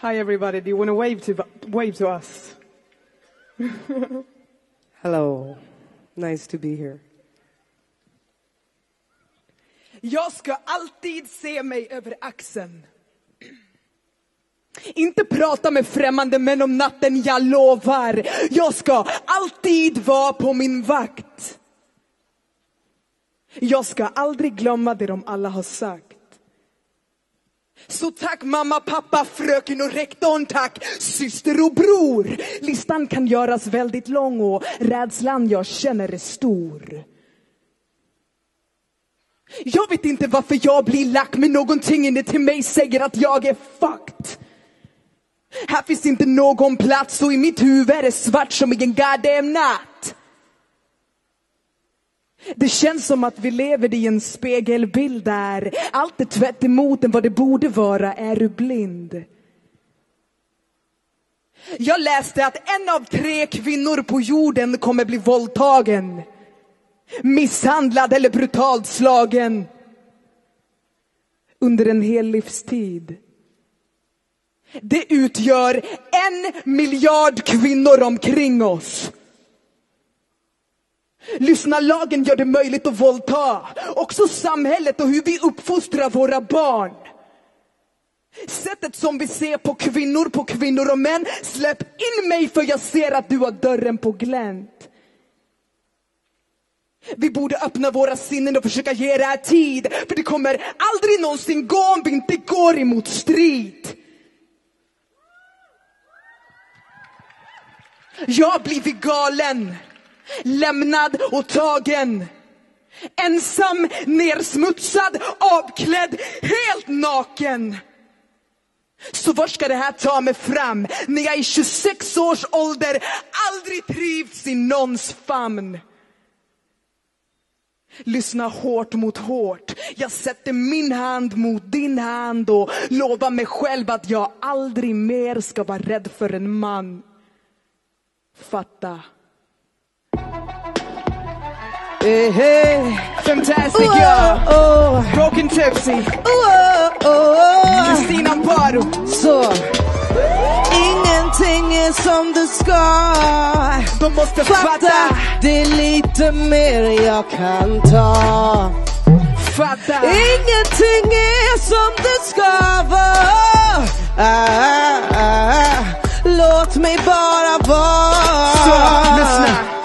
Hi, everybody. Do you want to wave to wave to us? Hello. Nice to be here. Jag ska alltid se mig över axeln. Inte prata med främmande män om natten, jag lovar. Jag ska alltid vara på min vakt. Jag ska aldrig glömma det de alla har sagt. Så tack mamma, pappa, fröken och rektorn, tack syster och bror. Listan kan göras väldigt lång och rädslan jag känner är stor. Jag vet inte varför jag blir lack, men någonting inne till mig säger att jag är fucked. Här finns inte någon plats och i mitt huvud är det svart som i en goddamn natt. Det känns som att vi lever i en spegelbild där allt är tvätt emot än vad det borde vara. Är du blind? Jag läste att en av tre kvinnor på jorden kommer bli våldtagen, misshandlad eller brutalt slagen under en hel livstid. Det utgör en miljard kvinnor omkring oss. Lyssna, lagen gör det möjligt att våldta. Också samhället och hur vi uppfostrar våra barn. Sättet som vi ser på kvinnor, på kvinnor och män. Släpp in mig för jag ser att du har dörren på glänt. Vi borde öppna våra sinnen och försöka ge det här tid. För det kommer aldrig någonsin gå om vi inte går emot strid. Jag har blivit galen, lämnad och tagen. Ensam, nersmutsad, avklädd, helt naken. Så var ska det här ta mig fram när jag i 26 års ålder aldrig trivts i någons famn? Lyssna hårt mot hårt. Jag sätter min hand mot din hand och lovar mig själv att jag aldrig mer ska vara rädd för en man. Fatta. Hey, hey. Fantastic, yeah. Oh, Broken Tipsy. oh, oh. Så. Ingenting är som det ska. De måste Fatta, fatta. det är lite mer jag kan ta. Fatta. Ingenting är som det ska vara. Ah, ah, ah. Låt mig bara Så, vara. lyssna.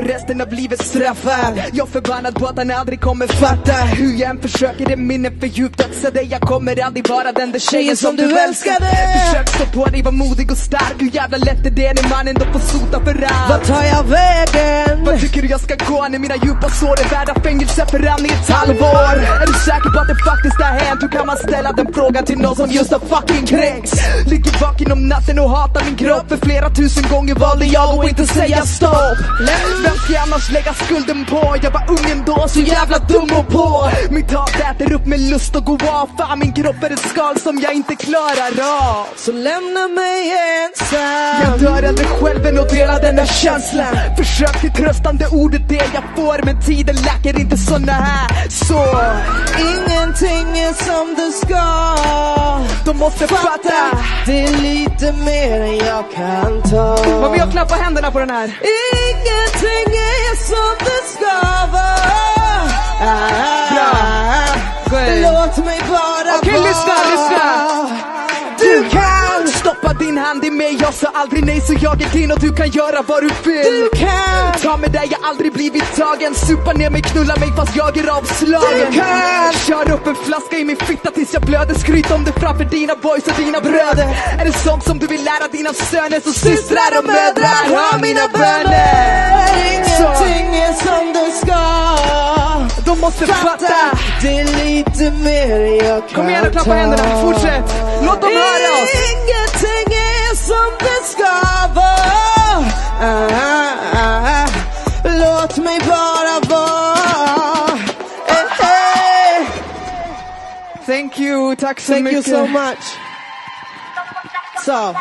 För resten av livet straffad Jag förbannad på att han aldrig kommer fatta Hur jag än försöker är minnet för djupt att se dig Jag kommer aldrig vara den där tjejen som du älskade Försök stå på dig, var modig och stark Hur jävla lätt är det när man ändå får sota för allt Vart tar jag vägen? Vad tycker du jag ska gå när mina djupa sår är värda fängelse för i ett halvår? Är du säker på att det faktiskt har hänt? Hur kan man ställa den frågan till någon som just har fucking kränkts? Vaken om natten och hatar min kropp. För flera tusen gånger valde jag att inte säga stopp. Vem ska jag annars lägga skulden på? Jag var ung ändå, så jävla dum och på. Mitt hat äter upp med lust och gå av. Fan min kropp är ett skal som jag inte klarar av. Så lämna mig ensam. jag dör hellre själv än att dela den här känslan Försök till tröstande ordet det jag får. Men tiden läker inte såna här. Så Ingenting är som det ska. de måste fatta Det är lite mer än jag kan ta. Vad vill jag klappa händerna på den här? Ingenting är som det ska vara. Ah. Låt mig bara Okej, vara. lyssna, lyssna. Din hand i mig, jag sa aldrig nej så jag är din och du kan göra vad du vill. Du kan. Ta mig där jag aldrig blivit tagen. Supa ner mig, knulla mig fast jag är avslagen. Du kan. Kör upp en flaska i min fitta tills jag blöder. Skryt om det framför dina boys och dina bröder. Är det sånt som du vill lära dina söner så systrar och mödrar hör mina böner. Ingenting är som det ska. de måste fatta. Det är lite mer jag kan Kom igen och klappa händerna, fortsätt! Låt dem höra oss! Ingenting som det ska vara. Ah. Låt mig bara vara. Eh. Thank you, tack så Thank you so much. So,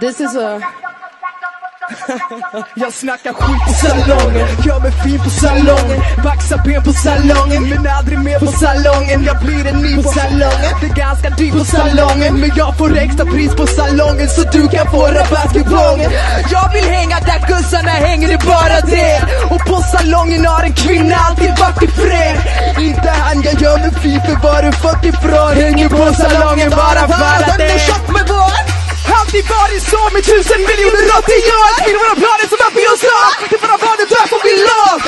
this is a Jag snackar skit på salongen, gör mig fin på salongen. Baxar ben på salongen, men aldrig mer på salongen. Jag blir en ny på salongen, det är ganska dyrt på salongen Men jag får extra pris på salongen så du kan få rabattkupongen Jag vill hänga där gussarna hänger, det är bara det. Och på salongen har en kvinna alltid varit i fred. Inte han, jag gör mig fin för var du fuck ifrån. Hänger på salongen bara för att det är med vår Alltid varit så med tusen miljoner råttor Vill våra planer som är för oss av Det bara var det där får vi lov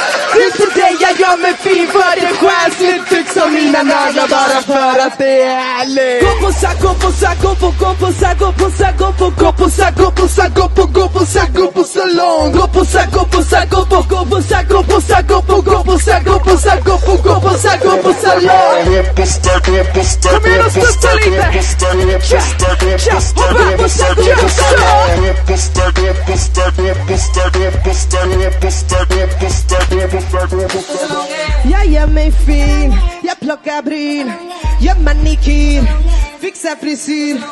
Inte dig jag gör mig fin för det själsligt Tycks som mina naglar bara för att det är ärligt Gå på sa, gå på sa, gå på, gå på sa, gå på sa, gå på, gå på sa, gå på sa, gå på, gå på sa, gå på salong Gå på sa, gå på sa, gå på, gå på sa, gå på sa, gå på, gå på sa, gå på sa, gå på, gå på sa, gå på salong Kom igen och stötta lite! Tja, tja, hoppa! Jag gör mig fin, jag plockar bryn, gör manikyr, fixar frisyr.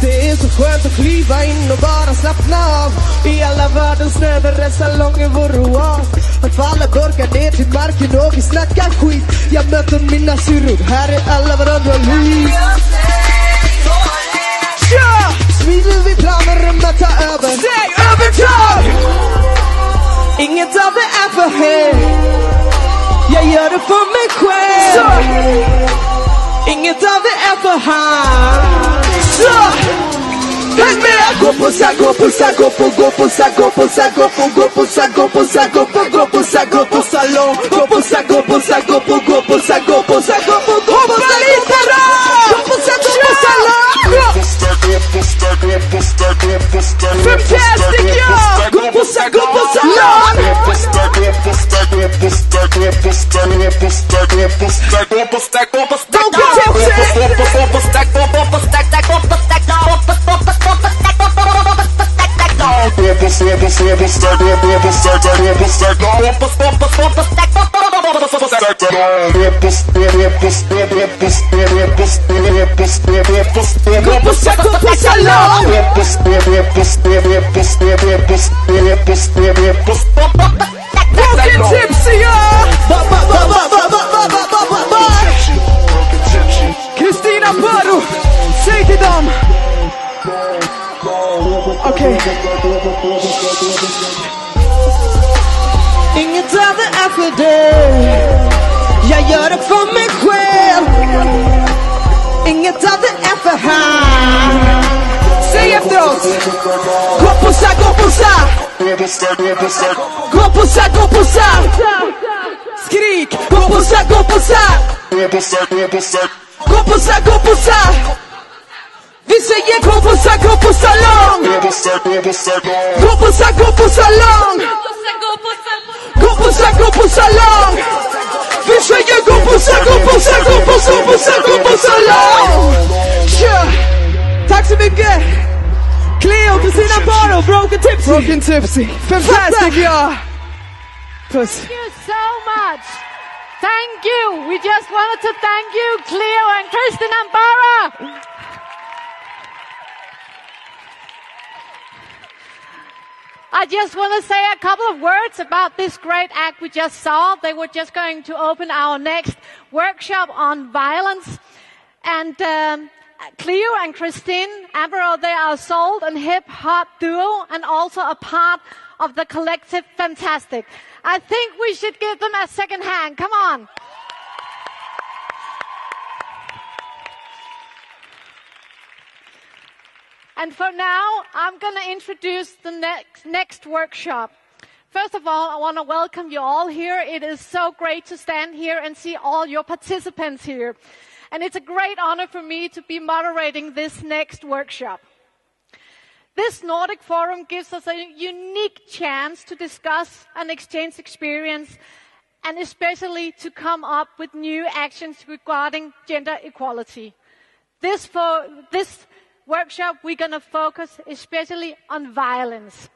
Det är så skönt att kliva in och bara slappna av. I alla världens snödare salonger vår oas. Att falla burkar ner till marken och vi snackar skit. Jag möter mina syrror, här är alla varandra lik. Tja! Smider vi planer om att ta över. Säg övertag! Inget av det är för högt. Jag gör det för mig själv. Så! Inget av det är för. Så! Häng med! Gå på sa, gå på sa, gå på, gå på sa, gå på sa, gå på, gå på sa, gå på sa, gå på, gå på sa, gå på salong. Gå på sa, gå på sa, gå på, gå på compo, stack, compo, stack, compo, stack, compo, compo, compo, stack, compo, compo, stack, stack, compo, stack, compo, compo, compo, stack, compo, compo, stack, stack, compo, compo, compo, stack, compo, stack, compo, stack, compo, compo, compo, stack, compo, Push, push, push, push, push, due pulsar Go pulsar, go pulsar Skrik. Go pulsar, go pulsar Go pulsar, go pulsar Go pulsar, go pulsar This is yeah, go pulsar, go pulsar long Go pulsar, go pulsar long Go pulsar, go pulsar long Go pulsar, go pulsar long This is yeah, go pulsar, go pulsar, go pulsar, pulsar, go pulsar long Sure Tack så mycket! Cleo, Kristin Amparo, Broken Tipsy! Broken Tipsy, Femtastic ja! Puss! Thank you so much. Thank you. We just wanted to thank you, Cleo and Kristin Amparo. I just want to say a couple of words about this great act we just saw. They were just going to open our next workshop on violence. And um, Cleo and Kristin Amparo, they are a soul and hip hop duo and also a part of the collective Femtastic. I think we should give them a second hand. Come on. And for now, I'm going to introduce the next, next workshop. First of all, I want to welcome you all here. It is so great to stand here and see all your participants here. And it's a great honor for me to be moderating this next workshop. This Nordic Forum gives us a unique chance to discuss and exchange experience and especially to come up with new actions regarding gender equality. This, this workshop, we're going to focus especially on violence.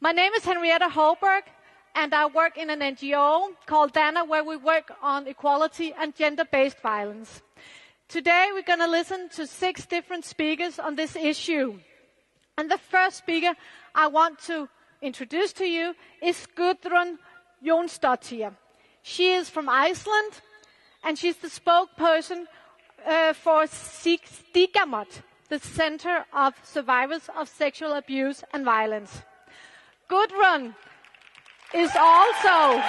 My name is Henrietta Holberg, and I work in an NGO called DANA, where we work on equality and gender-based violence. Today, we're going to listen to six different speakers on this issue. And the first speaker I want to introduce to you is Gudrun Jonsdottir. She is from Iceland and she's the spokesperson uh, for Stígamót, the Center of Survivors of Sexual Abuse and Violence. Gudrun is also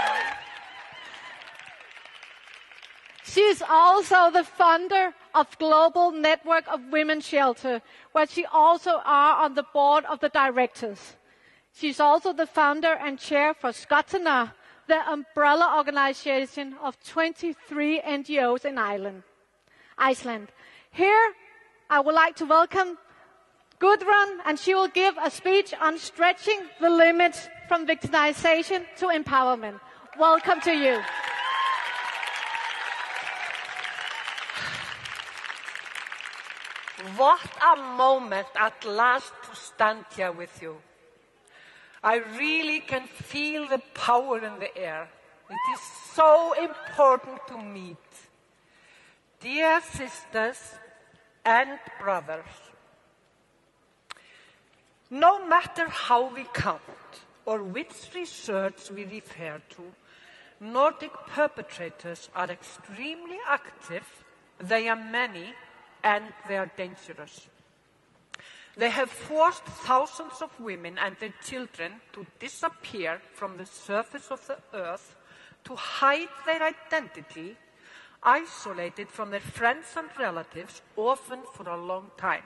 She's also the founder of Global Network of Women Shelter, where she also are on the board of the directors. She's also the founder and chair for Skotana, the umbrella organization of 23 NGOs in Ireland, Iceland. Here, I would like to welcome Gudrun, and she will give a speech on stretching the limits from victimization to empowerment. Welcome to you. What a moment at last to stand here with you. I really can feel the power in the air. It is so important to meet. Dear sisters and brothers, no matter how we count or which research we refer to, Nordic perpetrators are extremely active. They are many and they are dangerous. They have forced thousands of women and their children to disappear from the surface of the earth to hide their identity, isolated from their friends and relatives, often for a long time.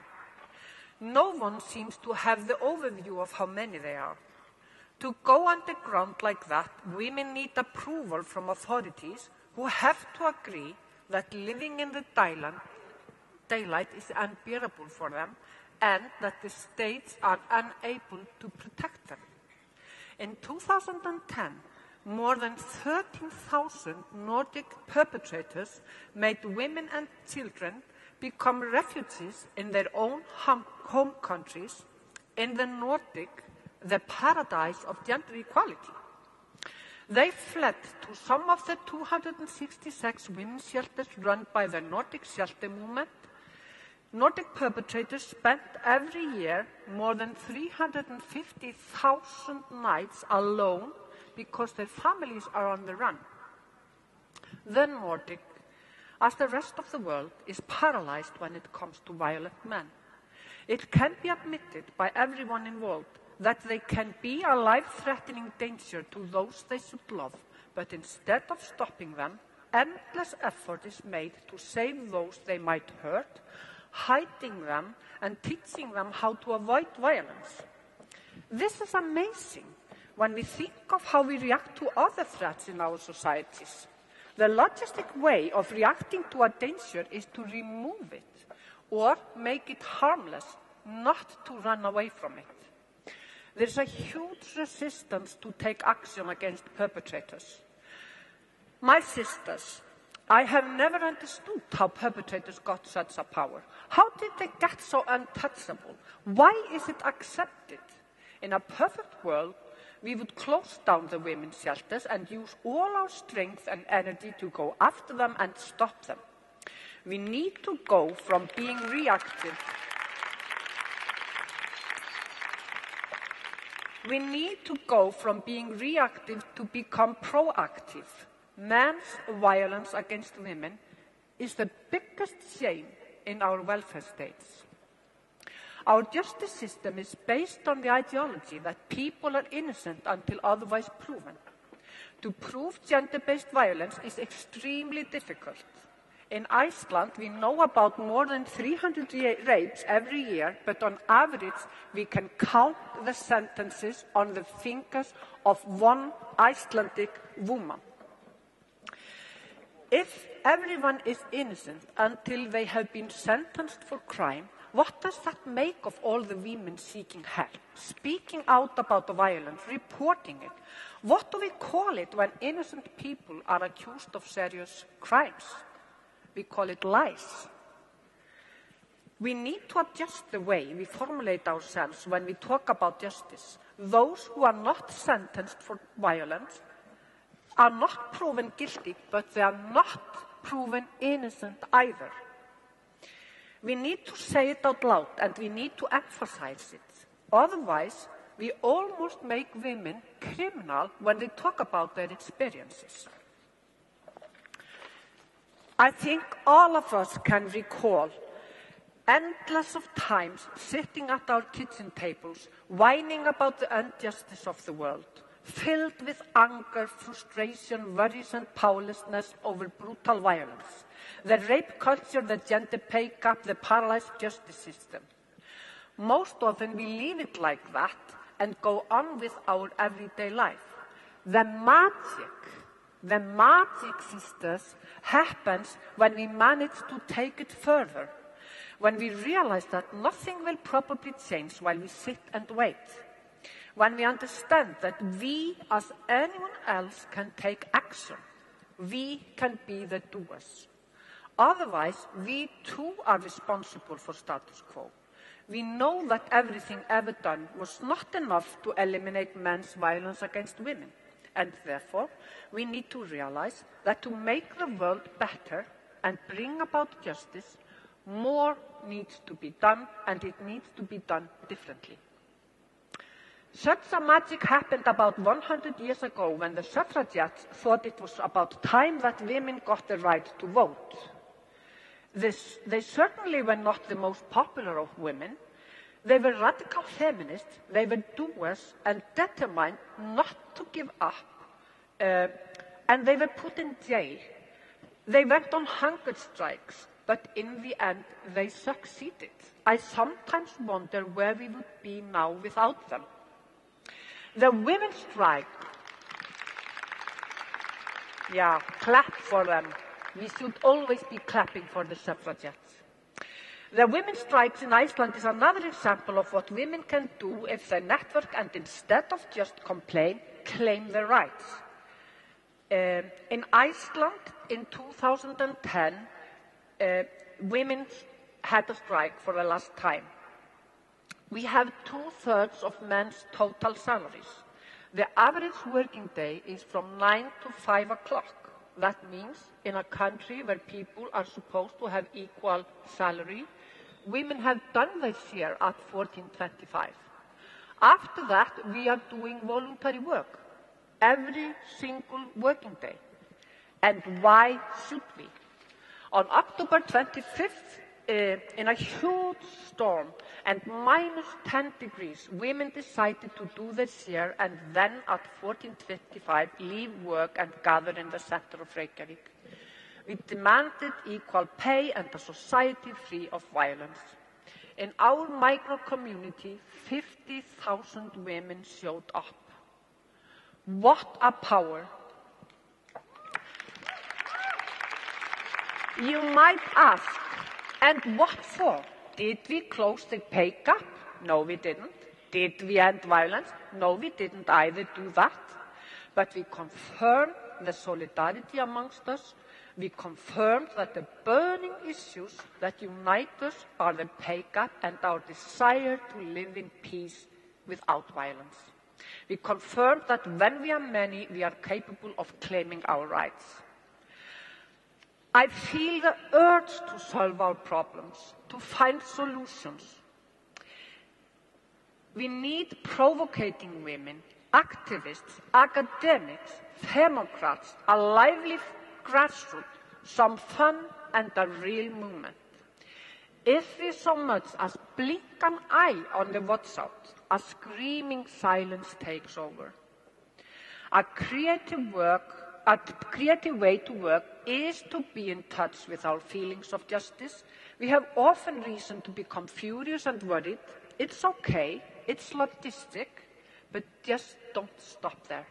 No one seems to have the overview of how many there are. To go underground like that, women need approval from authorities who have to agree that living in the daylight is unbearable for them and that the states are unable to protect them. In 2010, more than 13,000 Nordic perpetrators made women and children become refugees in their own home countries, in the Nordic, the paradise of gender equality. They fled to some of the 266 women's shelters run by the Nordic Shelter Movement Nordic perpetrators spent every year more than 350,000 nights alone because their families are on the run. The Nordic, as the rest of the world, is paralyzed when it comes to violent men. It can be admitted by everyone involved that they can be a life-threatening danger to those they should love, but instead of stopping them, endless effort is made to save those they might hurt hiding them and teaching them how to avoid violence. This is amazing when we think of how we react to other threats in our societies. The logistic way of reacting to a danger is to remove it or make it harmless, not to run away from it. There's a huge resistance to take action against perpetrators. My sisters, I have never understood how perpetrators got such a power. How did they get so untouchable? Why is it accepted? In a perfect world, we would close down the women's shelters and use all our strength and energy to go after them and stop them. We need to go from being reactive. We need to go from being reactive to become proactive. Men's violence against women is the biggest shame in our welfare states. Our justice system is based on the ideology that people are innocent until otherwise proven. To prove gender-based violence is extremely difficult. In Iceland, we know about more than 300 rapes every year, but on average, we can count the sentences on the fingers of one Icelandic woman. If everyone is innocent until they have been sentenced for crime, what does that make of all the women seeking help, speaking out about the violence, reporting it? What do we call it when innocent people are accused of serious crimes? We call it lies. We need to adjust the way we formulate ourselves when we talk about justice. Those who are not sentenced for violence are not proven guilty, but they are not proven innocent either. We need to say it out loud and we need to emphasize it. Otherwise, we almost make women criminal when they talk about their experiences. I think all of us can recall endless of times sitting at our kitchen tables, whining about the injustice of the world, filled with anger, frustration, worries, and powerlessness over brutal violence, the rape culture, the gender pay gap, the paralyzed justice system. Most often we leave it like that and go on with our everyday life. The magic, the magic, sisters, happens when we manage to take it further, when we realize that nothing will probably change while we sit and wait, when we understand that we, as anyone else, can take action. We can be the doers. Otherwise, we too are responsible for status quo. We know that everything ever done was not enough to eliminate men's violence against women. And therefore, we need to realize that to make the world better and bring about justice, more needs to be done, and it needs to be done differently. Such a magic happened about 100 years ago when the suffragettes thought it was about time that women got the right to vote. This, they certainly were not the most popular of women. They were radical feminists, they were doers and determined not to give up. Uh, and they were put in jail. They went on hunger strikes, but in the end, they succeeded. I sometimes wonder where we would be now without them. The women's strike, yeah, clap for them. We should always be clapping for the suffragettes. The women's strikes in Iceland is another example of what women can do if they network and instead of just complain, claim their rights. Uh, in Iceland in 2010, uh, women had a strike for the last time. We have two thirds of men's total salaries. The average working day is from 9 to 5 o'clock. That means in a country where people are supposed to have equal salary, women have done this year at 1425. After that, we are doing voluntary work every single working day. And why should we? On October 25th, uh, Uh, in a huge storm and minus 10 degrees, women decided to do this year and then at 14.55 leave work and gather in the center of Reykjavik. We demanded equal pay and a society free of violence. In our micro community, 50,000 women showed up. What a power! You might ask, and what for? Did we close the pay gap? No, we didn't. Did we end violence? No, we didn't either do that. But we confirmed the solidarity amongst us. We confirmed that the burning issues that unite us are the pay gap and our desire to live in peace without violence. We confirmed that when we are many, we are capable of claiming our rights. I feel the urge to solve our problems, to find solutions. We need provocating women, activists, academics, democrats, a lively grassroots, some fun and a real movement. If we so much as blink an eye on the out, a screaming silence takes over. A creative work a creative way to work is to be in touch with our feelings of justice. We have often reason to become furious and worried. It's okay, it's logistic, but just don't stop there.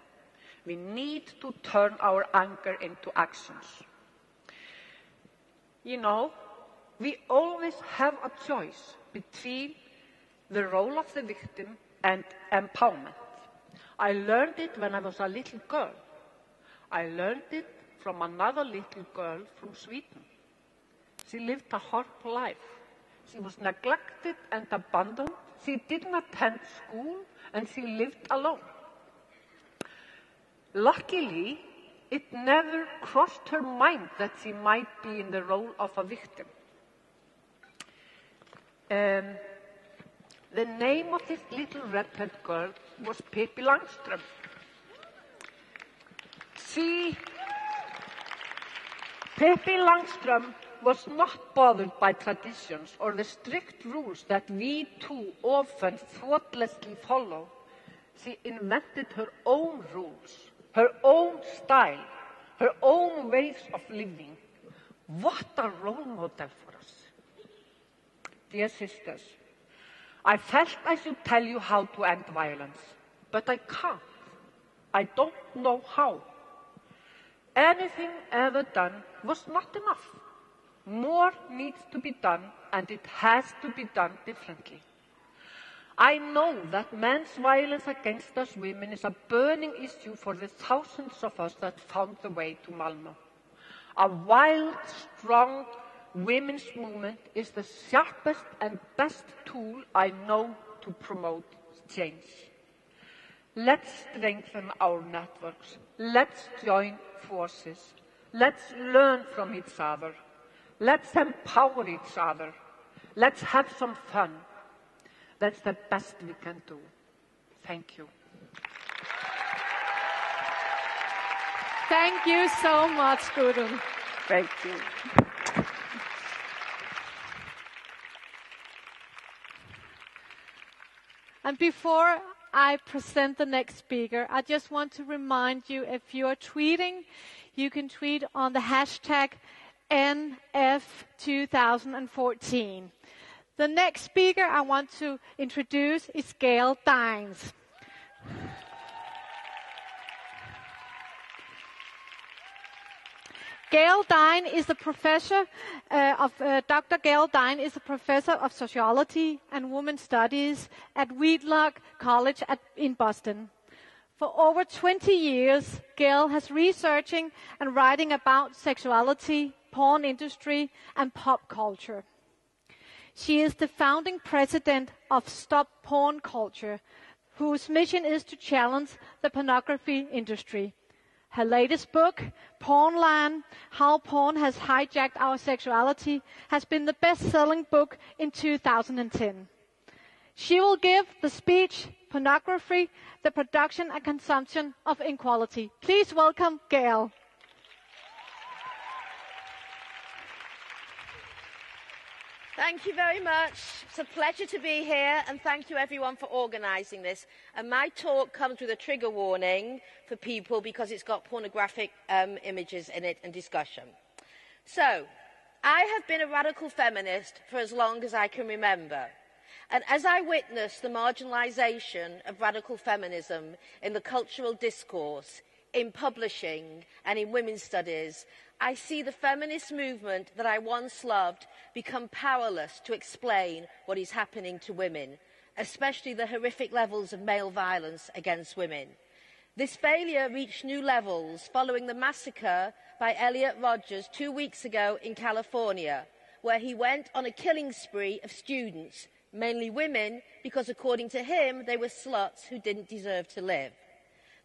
We need to turn our anger into actions. You know, we always have a choice between the role of the victim and empowerment. I learned it when I was a little girl. I learned it from another little girl from Sweden. She lived a horrible life. She was neglected and abandoned. She didn't attend school and she lived alone. Luckily, it never crossed her mind that she might be in the role of a victim. Um, The name of this little red-haired girl was Pippi Långstrump. See, Pippi Långstrump was not bothered by traditions or the strict rules that we too often thoughtlessly follow. She invented her own rules, her own style, her own ways of living. What a role model for us. Dear sisters, I felt I should tell you how to end violence, but I can't. I don't know how. Anything ever done was not enough. More needs to be done, and it has to be done differently. I know that men's violence against us women is a burning issue for the thousands of us that found the way to Malmö. A wild, strong women's movement is the sharpest and best tool I know to promote change. Let's strengthen our networks. Let's join forces. Let's learn from each other. Let's empower each other. Let's have some fun. That's the best we can do. Thank you. Thank you so much, Gudrun. Thank you. And before I present the next speaker, I just want to remind you if you are tweeting, you can tweet on the hashtag NF2014. The next speaker I want to introduce is Gail Dines. Gail Dine is the professor uh, of uh, Dr. Gail Dine is a professor of sociology and women's studies at Wheelock College at, in Boston. For over 20 years, Gail has researching and writing about sexuality, porn industry, and pop culture. She is the founding president of Stop Porn Culture, whose mission is to challenge the pornography industry. Her latest book, Pornland, How Porn Has Hijacked Our Sexuality, has been the best-selling book in 2010. She will give the speech, Pornography, the Production and Consumption of Inequality. Please welcome Gail. Thank you very much. It's a pleasure to be here, and thank you everyone for organising this. And my talk comes with a trigger warning for people because it's got pornographic um, images in it and discussion. So, I have been a radical feminist for as long as I can remember. And as I witness the marginalisation of radical feminism in the cultural discourse, in publishing and in women's studies, I see the feminist movement that I once loved become powerless to explain what is happening to women, especially the horrific levels of male violence against women. This failure reached new levels following the massacre by Elliot Rodgers two weeks ago in California, where he went on a killing spree of students, mainly women, because according to him, they were sluts who didn't deserve to live.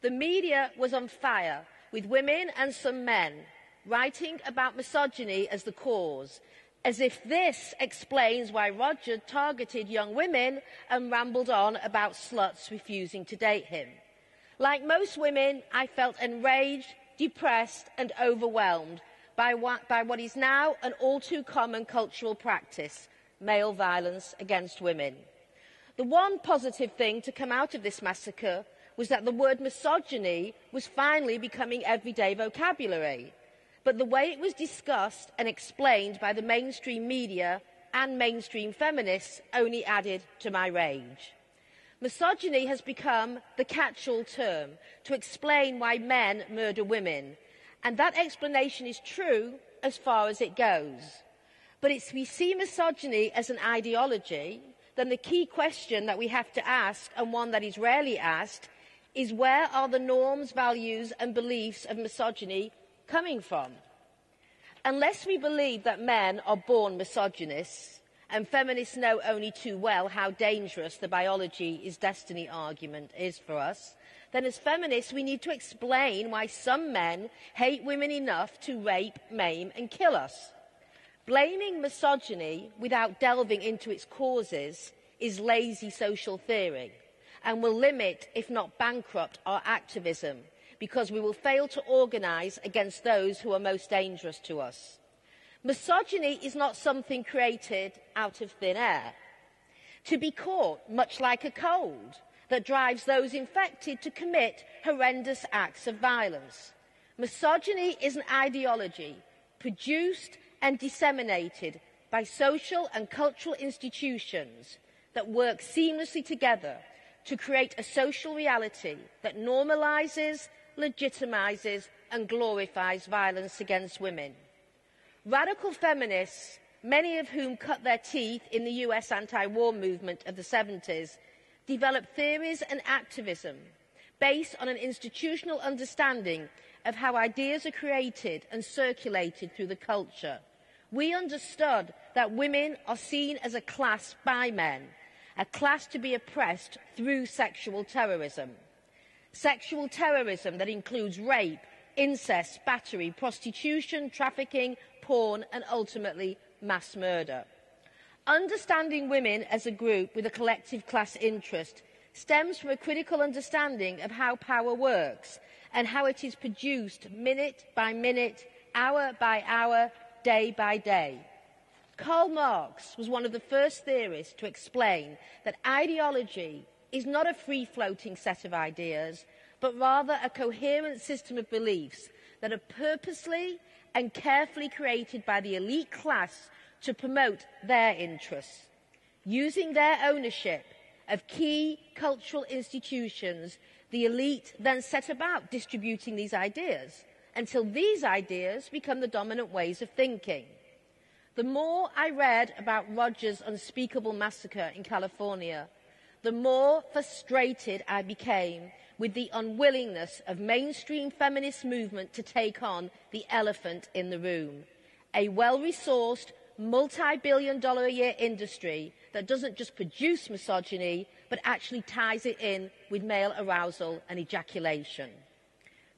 The media was on fire with women and some men writing about misogyny as the cause, as if this explains why Rodger targeted young women and rambled on about sluts refusing to date him. Like most women, I felt enraged, depressed, and overwhelmed by what, by what is now an all too common cultural practice male violence against women. The one positive thing to come out of this massacre was that the word misogyny was finally becoming everyday vocabulary but the way it was discussed and explained by the mainstream media and mainstream feminists only added to my rage. Misogyny has become the catch-all term to explain why men murder women, and that explanation is true as far as it goes. But if we see misogyny as an ideology, then the key question that we have to ask, and one that is rarely asked, is where are the norms, values, and beliefs of misogyny coming from? Unless we believe that men are born misogynists, and feminists know only too well how dangerous the biology is destiny argument is for us, then as feminists we need to explain why some men hate women enough to rape, maim, and kill us. Blaming misogyny without delving into its causes is lazy social theory and will limit, if not bankrupt, our activism because we will fail to organise against those who are most dangerous to us. Misogyny is not something created out of thin air. To be caught, much like a cold, that drives those infected to commit horrendous acts of violence. Misogyny is an ideology produced and disseminated by social and cultural institutions that work seamlessly together to create a social reality that normalises, legitimises and glorifies violence against women. Radical feminists, many of whom cut their teeth in the US anti-war movement of the 70s, developed theories and activism based on an institutional understanding of how ideas are created and circulated through the culture. We understood that women are seen as a class by men, a class to be oppressed through sexual terrorism. Sexual terrorism that includes rape, incest, battery, prostitution, trafficking, porn, and ultimately mass murder. Understanding women as a group with a collective class interest stems from a critical understanding of how power works and how it is produced minute by minute, hour by hour, day by day. Karl Marx was one of the first theorists to explain that ideology is not a free floating set of ideas, but rather a coherent system of beliefs that are purposely and carefully created by the elite class to promote their interests. Using their ownership of key cultural institutions, the elite then set about distributing these ideas until these ideas become the dominant ways of thinking. The more I read about Rogers' unspeakable massacre in California, the more frustrated I became with the unwillingness of mainstream feminist movement to take on the elephant in the room. A well-resourced, multi-billion dollar a year industry that doesn't just produce misogyny, but actually ties it in with male arousal and ejaculation.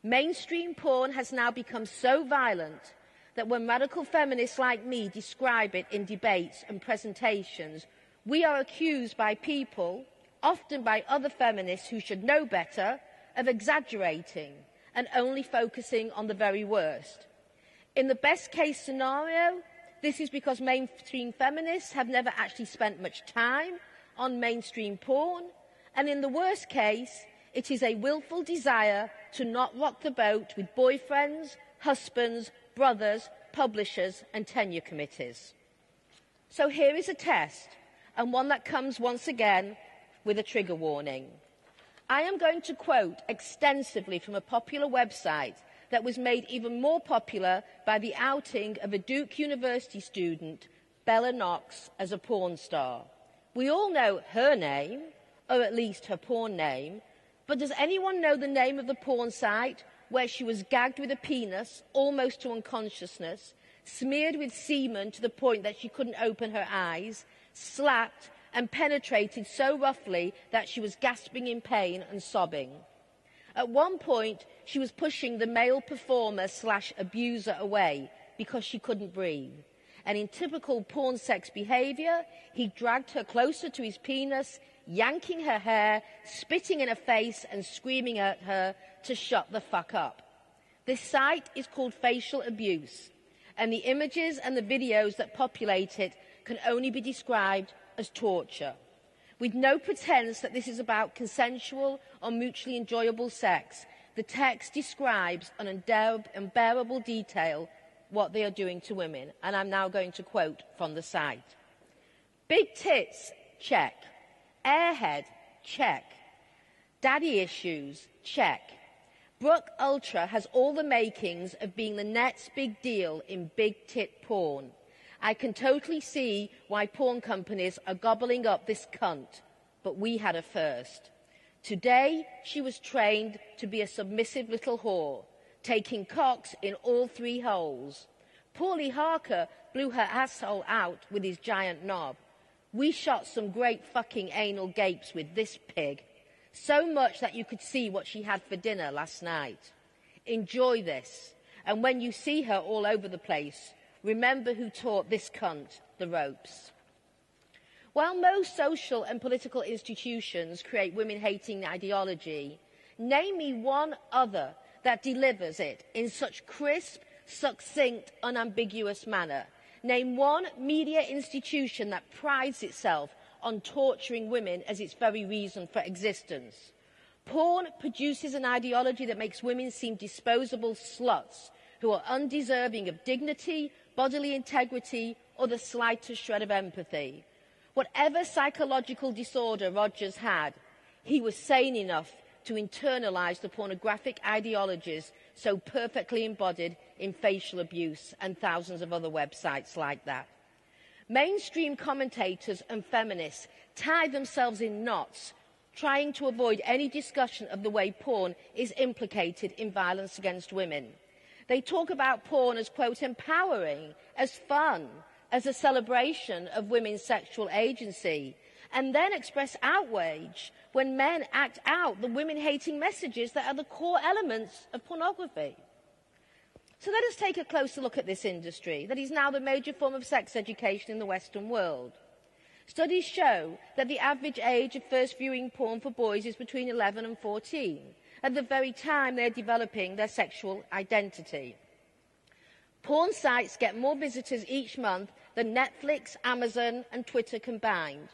Mainstream porn has now become so violent that when radical feminists like me describe it in debates and presentations, we are accused by people often by other feminists who should know better, of exaggerating and only focusing on the very worst. In the best case scenario, this is because mainstream feminists have never actually spent much time on mainstream porn, and in the worst case, it is a willful desire to not rock the boat with boyfriends, husbands, brothers, publishers, and tenure committees. So here is a test, and one that comes once again with a trigger warning. I am going to quote extensively from a popular website that was made even more popular by the outing of a Duke University student, Bella Knox, as a porn star. We all know her name, or at least her porn name, but does anyone know the name of the porn site where she was gagged with a penis almost to unconsciousness, smeared with semen to the point that she couldn't open her eyes, slapped, and penetrated so roughly that she was gasping in pain and sobbing. At one point, she was pushing the male performer slash abuser away because she couldn't breathe. And in typical porn sex behavior, he dragged her closer to his penis, yanking her hair, spitting in her face, and screaming at her to shut the fuck up. This site is called facial abuse, and the images and the videos that populate it can only be described as torture, with no pretense that this is about consensual or mutually enjoyable sex. The text describes in unbearable detail what they are doing to women, and I'm now going to quote from the site. Big tits, check. Airhead, check. Daddy issues, check. Brooke Ultra has all the makings of being the next big deal in big tit porn. I can totally see why porn companies are gobbling up this cunt, but we had a first. Today, she was trained to be a submissive little whore, taking cocks in all three holes. Paulie Harker blew her asshole out with his giant knob. We shot some great fucking anal gapes with this pig. So much that you could see what she had for dinner last night. Enjoy this. And when you see her all over the place, Remember who taught this cunt the ropes. While most social and political institutions create women hating ideology, name me one other that delivers it in such crisp, succinct, unambiguous manner. Name one media institution that prides itself on torturing women as its very reason for existence. Porn produces an ideology that makes women seem disposable sluts who are undeserving of dignity, bodily integrity, or the slightest shred of empathy. Whatever psychological disorder Rogers had, he was sane enough to internalize the pornographic ideologies so perfectly embodied in facial abuse and thousands of other websites like that. Mainstream commentators and feminists tie themselves in knots trying to avoid any discussion of the way porn is implicated in violence against women. They talk about porn as, quote, empowering, as fun, as a celebration of women's sexual agency, and then express outrage when men act out the women hating messages that are the core elements of pornography. So let us take a closer look at this industry that is now the major form of sex education in the Western world. Studies show that the average age of first viewing porn for boys is between 11 and 14, at the very time they're developing their sexual identity. Porn sites get more visitors each month than Netflix, Amazon, and Twitter combined.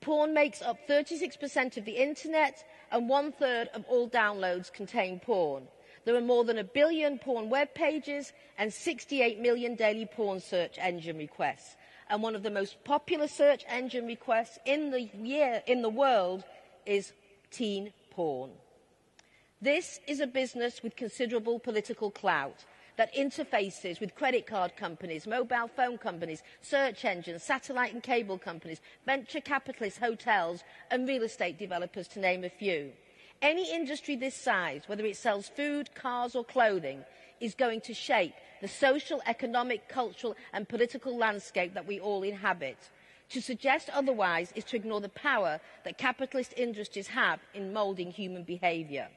Porn makes up 36% of the internet, and one third of all downloads contain porn. There are more than a billion porn web pages and 68 million daily porn search engine requests and one of the most popular search engine requests in the, year, in the world is teen porn. This is a business with considerable political clout that interfaces with credit card companies, mobile phone companies, search engines, satellite and cable companies, venture capitalists, hotels, and real estate developers, to name a few. Any industry this size, whether it sells food, cars, or clothing, is going to shape the social, economic, cultural and political landscape that we all inhabit. To suggest otherwise is to ignore the power that capitalist industries have in moulding human behaviour.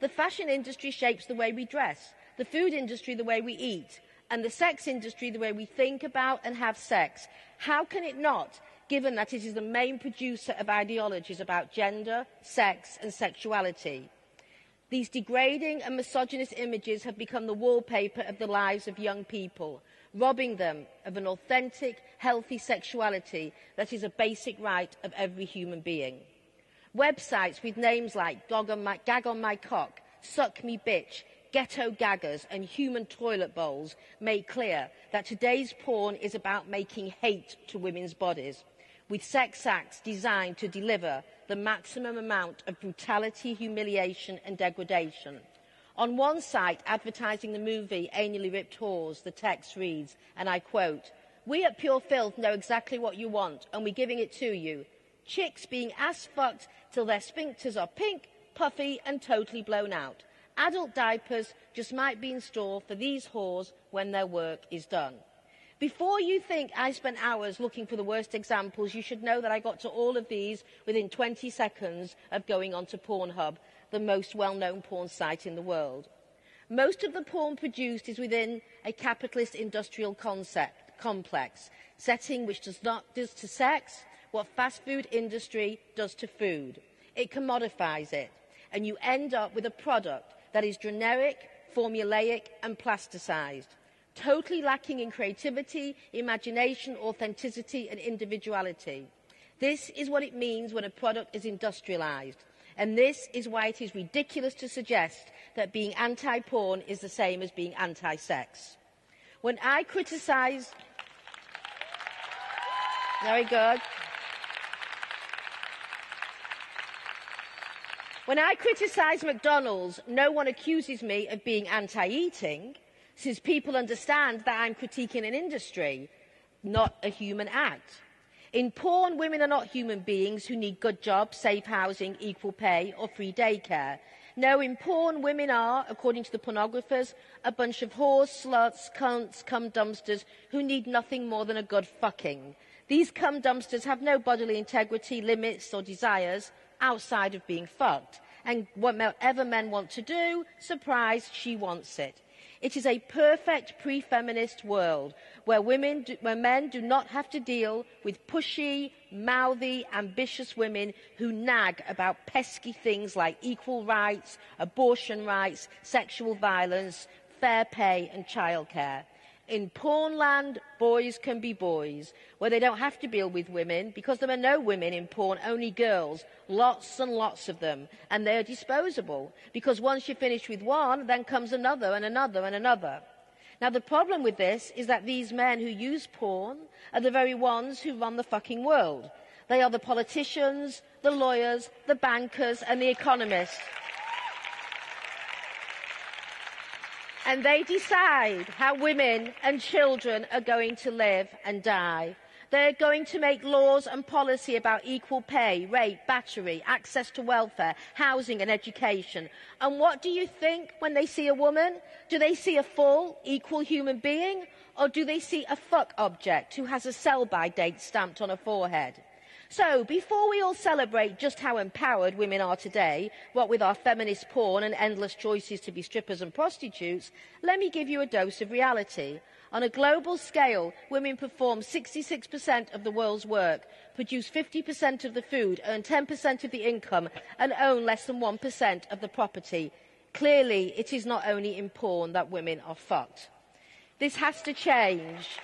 The fashion industry shapes the way we dress, the food industry the way we eat, and the sex industry the way we think about and have sex. How can it not, given that it is the main producer of ideologies about gender, sex and sexuality? These degrading and misogynist images have become the wallpaper of the lives of young people, robbing them of an authentic, healthy sexuality that is a basic right of every human being. Websites with names like on my, Gag on My Cock, Suck Me Bitch, Ghetto Gaggers, and Human Toilet Bowls make clear that today's porn is about making hate to women's bodies, with sex acts designed to deliver the maximum amount of brutality, humiliation and degradation. On one site advertising the movie Anally Ripped Whores, the text reads, and I quote, We at Pure Filth know exactly what you want, and we're giving it to you. Chicks being ass fucked till their sphincters are pink, puffy, and totally blown out. Adult diapers just might be in store for these whores when their work is done. Before you think I spent hours looking for the worst examples, you should know that I got to all of these within 20 seconds of going onto Pornhub, the most well-known porn site in the world. Most of the porn produced is within a capitalist industrial concept, complex, setting which does not does to sex what fast food industry does to food. It commodifies it, and you end up with a product that is generic, formulaic, and plasticized totally lacking in creativity, imagination, authenticity and individuality. This is what it means when a product is industrialised. And this is why it is ridiculous to suggest that being anti-porn is the same as being anti-sex. When I criticise... Very good. When I criticise McDonald's, no one accuses me of being anti-eating since people understand that I'm critiquing an industry, not a human act. In porn, women are not human beings who need good jobs, safe housing, equal pay, or free daycare. No, in porn, women are, according to the pornographers, a bunch of whores, sluts, cunts, cum dumpsters who need nothing more than a good fucking. These cum dumpsters have no bodily integrity, limits, or desires outside of being fucked. And whatever men want to do, surprise, she wants it. It is a perfect pre-feminist world where, women do, where men do not have to deal with pushy, mouthy, ambitious women who nag about pesky things like equal rights, abortion rights, sexual violence, fair pay, and childcare. In pornland, boys can be boys, where they don't have to deal with women because there are no women in porn, only girls, lots and lots of them, and they are disposable because once you finish with one, then comes another and another and another. Now, the problem with this is that these men who use porn are the very ones who run the fucking world. They are the politicians, the lawyers, the bankers, and the economists. And they decide how women and children are going to live and die. They're going to make laws and policy about equal pay, rape, battery, access to welfare, housing and education. And what do you think when they see a woman? Do they see a full, equal human being? Or do they see a fuck object who has a sell-by date stamped on her forehead? So, before we all celebrate just how empowered women are today, what with our feminist porn and endless choices to be strippers and prostitutes, let me give you a dose of reality. On a global scale, women perform 66% of the world's work, produce 50% of the food, earn 10% of the income, and own less than 1% of the property. Clearly, it is not only in porn that women are fucked. This has to change.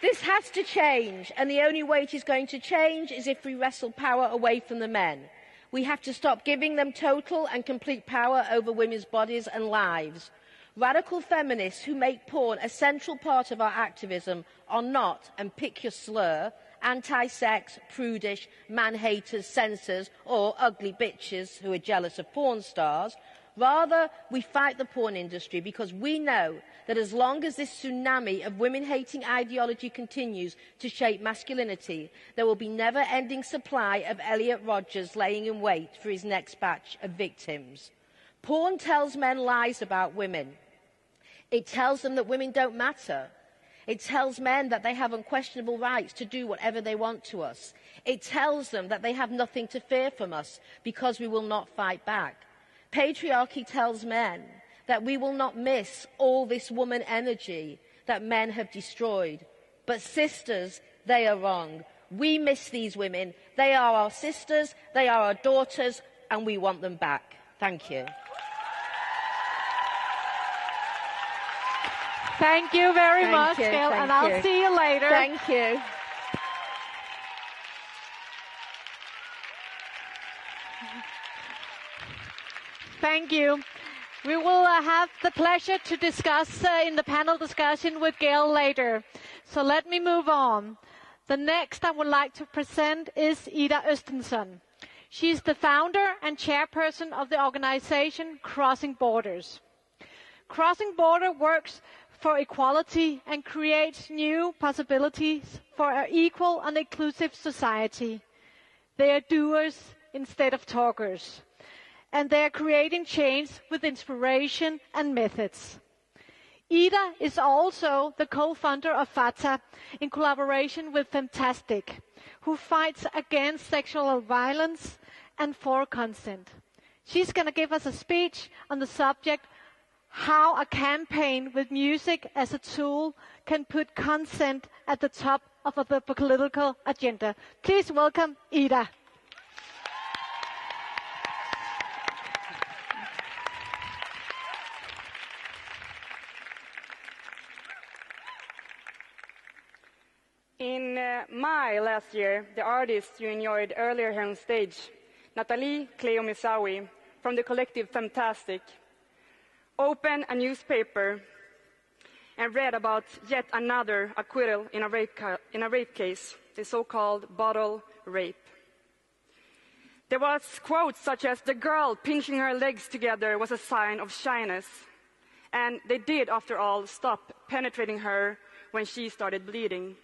This has to change, and the only way it is going to change is if we wrestle power away from the men. We have to stop giving them total and complete power over women's bodies and lives. Radical feminists who make porn a central part of our activism are not, and pick your slur, anti sex, prudish, man haters, censors, or ugly bitches who are jealous of porn stars. Rather, we fight the porn industry because we know that as long as this tsunami of women hating ideology continues to shape masculinity, there will be never ending supply of Elliot Rodgers laying in wait for his next batch of victims. Porn tells men lies about women. It tells them that women don't matter. It tells men that they have unquestionable rights to do whatever they want to us. It tells them that they have nothing to fear from us because we will not fight back. Patriarchy tells men that we will not miss all this woman energy that men have destroyed. But sisters, they are wrong. We miss these women. They are our sisters, they are our daughters, and we want them back. Thank you. Thank you very Thank much, you, Gail, thank and I'll you. see you later. Thank you. Thank you. We will uh, have the pleasure to discuss uh, in the panel discussion with Gail later. So let me move on. The next I would like to present is Ida Östensson. She is the founder and chairperson of the organization Crossing Borders. Crossing Border works for equality and creates new possibilities for an equal and inclusive society. They are doers instead of talkers and they are creating change with inspiration and methods. Ida is also the co-founder of Fatta in collaboration with Femtastic, who fights against sexual violence and for consent. She's going to give us a speech on the subject how a campaign with music as a tool can put consent at the top of the political agenda. Please welcome Ida. In uh, May last year, the artist you enjoyed earlier here on stage, Nathalie Cleo Misawi from the collective Femtastic, opened a newspaper and read about yet another acquittal in a rape, in a rape case, the so-called bottle rape. There was quotes such as the girl pinching her legs together was a sign of shyness. And they did, after all, stop penetrating her when she started bleeding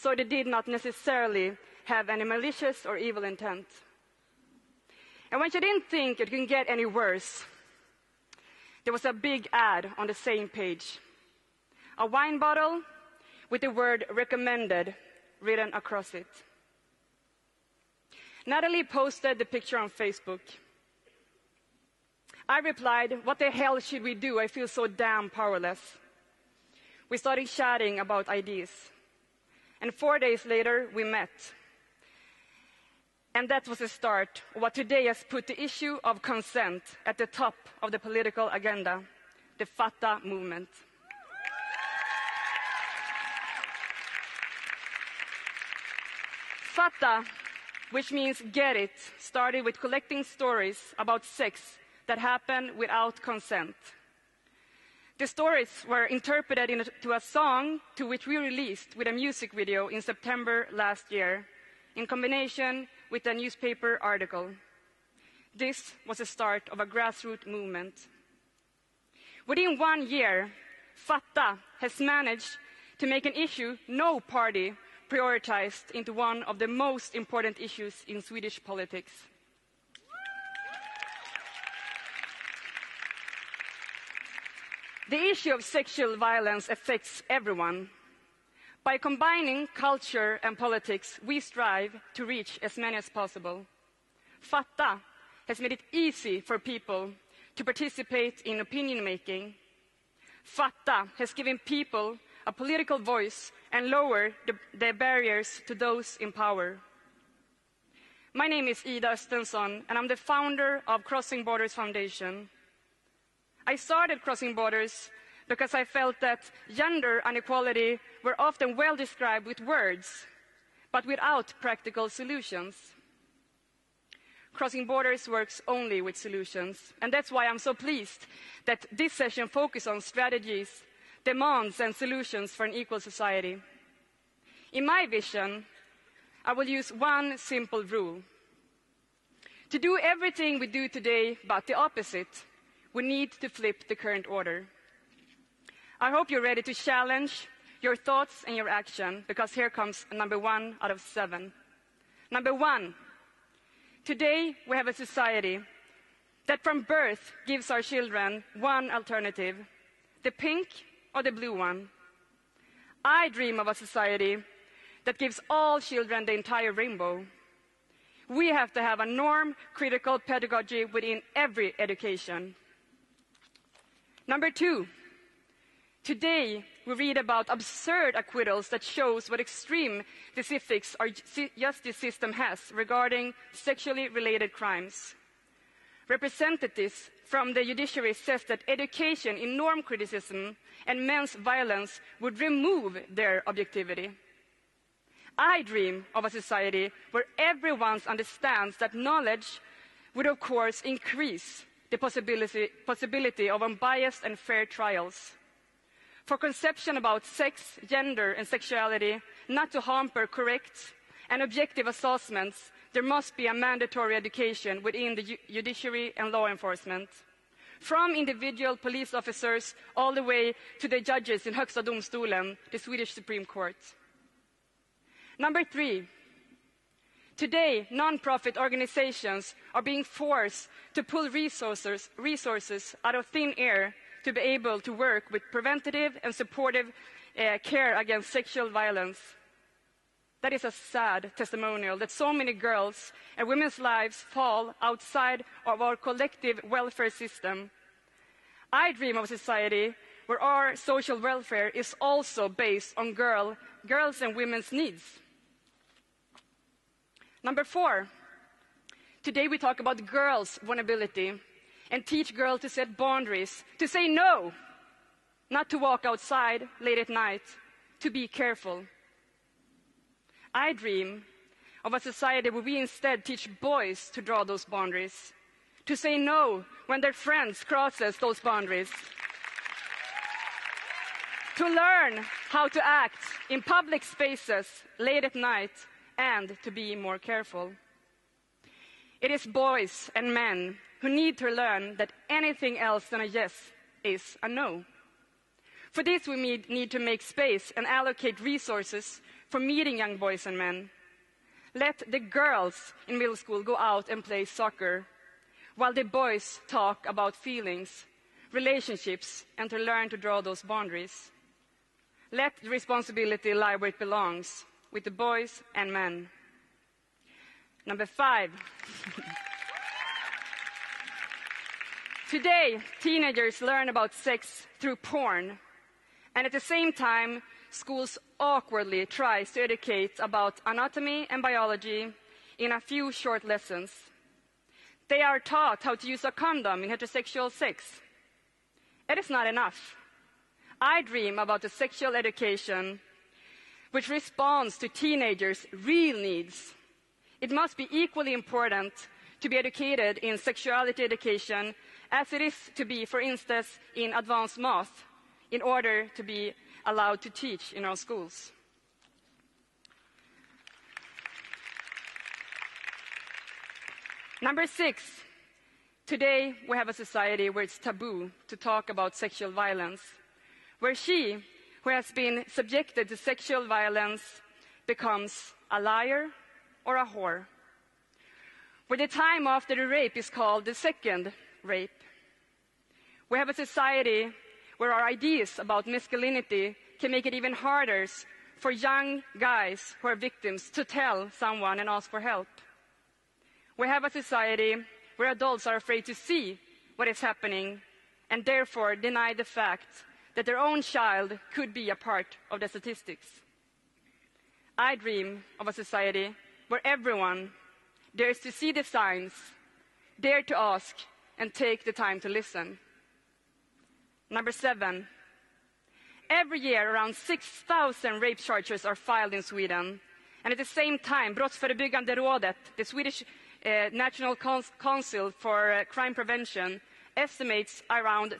so they did not necessarily have any malicious or evil intent. And when she didn't think it could get any worse, there was a big ad on the same page. A wine bottle with the word recommended written across it. Natalie posted the picture on Facebook. I replied, What the hell should we do? I feel so damn powerless. We started chatting about ideas. And four days later, we met. And that was the start of what today has put the issue of consent at the top of the political agenda the Fatta movement. Fatta, which means get it, started with collecting stories about sex that happened without consent. The stories were interpreted into a song to which we released with a music video in September last year, in combination with a newspaper article. This was the start of a grassroots movement. Within one year, Fatta has managed to make an issue no party prioritized into one of the most important issues in Swedish politics. The issue of sexual violence affects everyone. By combining culture and politics, we strive to reach as many as possible. Fatta has made it easy for people to participate in opinion making. Fatta has given people a political voice and lowered the, the barriers to those in power. My name is Ida Östensson, and I'm the founder of Crossing Borders Foundation. I started Crossing Borders because I felt that gender inequality were often well described with words, but without practical solutions. Crossing Borders works only with solutions, and that's why I'm so pleased that this session focuses on strategies, demands, and solutions for an equal society. In my vision, I will use one simple rule. To do everything we do today but the opposite, we need to flip the current order. I hope you're ready to challenge your thoughts and your action, because here comes number one out of seven. Number one, today we have a society that from birth gives our children one alternative the pink or the blue one. I dream of a society that gives all children the entire rainbow. We have to have a norm critical pedagogy within every education. Number two, today we read about absurd acquittals that shows what extreme specifics our justice system has regarding sexually related crimes. Representatives from the judiciary says that education in norm criticism and men's violence would remove their objectivity. I dream of a society where everyone understands that knowledge would, of course, increase the possibility, possibility of unbiased and fair trials. For conception about sex, gender, and sexuality not to hamper correct and objective assessments, there must be a mandatory education within the judiciary and law enforcement. From individual police officers all the way to the judges in Högsta domstolen, the Swedish Supreme Court. Number three, Today, non-profit organizations are being forced to pull resources, resources, out of thin air to be able to work with preventative and supportive uh, care against sexual violence. That is a sad testimonial that so many girls and women's lives fall outside of our collective welfare system. I dream of a society where our social welfare is also based on girl, girls and women's needs. Number four, today we talk about girls' vulnerability and teach girls to set boundaries, to say no, not to walk outside late at night, to be careful. I dream of a society where we instead teach boys to draw those boundaries, to say no when their friends crosses those boundaries, to learn how to act in public spaces late at night and to be more careful. It is boys and men who need to learn that anything else than a yes is a no. For this, we need to make space and allocate resources for meeting young boys and men. Let the girls in middle school go out and play soccer, while the boys talk about feelings, relationships, and to learn to draw those boundaries. Let the responsibility lie where it belongs with the boys and men. Number five. Today, teenagers learn about sex through porn. And at the same time, schools awkwardly try to educate about anatomy and biology in a few short lessons. They are taught how to use a condom in heterosexual sex. It is not enough. I dream about a sexual education which responds to teenagers' real needs. It must be equally important to be educated in sexuality education as it is to be, for instance, in advanced math in order to be allowed to teach in our schools. Number six, today we have a society where it's taboo to talk about sexual violence, where she, who has been subjected to sexual violence, becomes a liar or a whore, where the time after the rape is called the second rape. We have a society where our ideas about masculinity can make it even harder for young guys who are victims to tell someone and ask for help. We have a society where adults are afraid to see what is happening and therefore deny the fact that their own child could be a part of the statistics. I dream of a society where everyone dares to see the signs, dare to ask, and take the time to listen. Number seven, every year around 6,000 rape charges are filed in Sweden. And at the same time, Brottsförebyggande rådet, the Swedish uh, National Council for uh, Crime Prevention, estimates around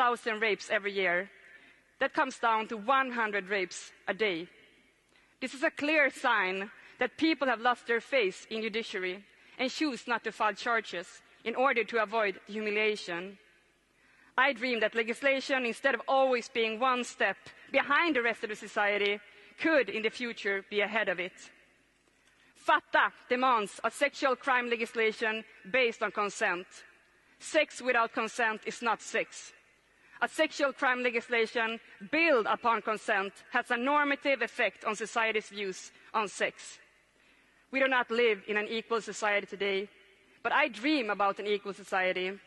36,000 rapes every year. That comes down to 100 rapes a day. This is a clear sign that people have lost their faith in judiciary and choose not to file charges in order to avoid humiliation. I dream that legislation, instead of always being one step behind the rest of the society, could in the future be ahead of it. Fatta demands a sexual crime legislation based on consent. Sex without consent is not sex. A sexual crime legislation built upon consent has a normative effect on society's views on sex. We do not live in an equal society today, but I dream about an equal society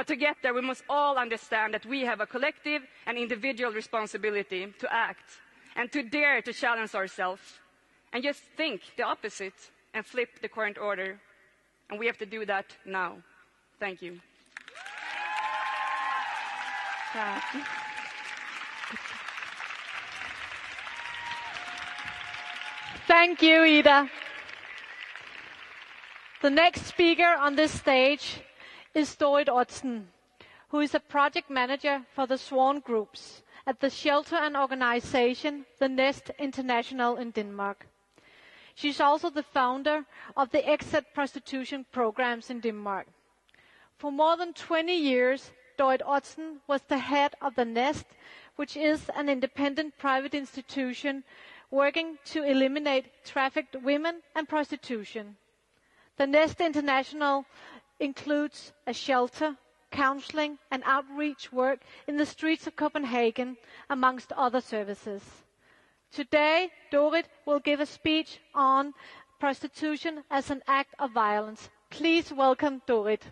but to get there, we must all understand that we have a collective and individual responsibility to act and to dare to challenge ourselves and just think the opposite and flip the current order. And we have to do that now. Thank you. Thank you, Ida. The next speaker on this stage is Dorit Otzen, who is a project manager for the Swan Groups at the shelter and organization The Nest International in Denmark. She's also the founder of the Exit Prostitution programs in Denmark. For more than 20 years, Dorit Otzen was the head of The Nest, which is an independent private institution working to eliminate trafficked women and prostitution. The Nest International includes a shelter, counseling and outreach work in the streets of Copenhagen, amongst other services. Today, Dorit will give a speech on prostitution as an act of violence. Please welcome Dorit.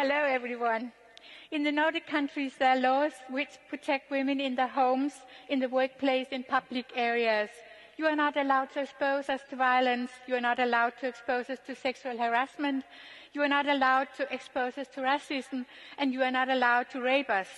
Hello, everyone. In the Nordic countries, there are laws which protect women in their homes, in the workplace, in public areas. You are not allowed to expose us to violence. You are not allowed to expose us to sexual harassment. You are not allowed to expose us to racism. And you are not allowed to rape us.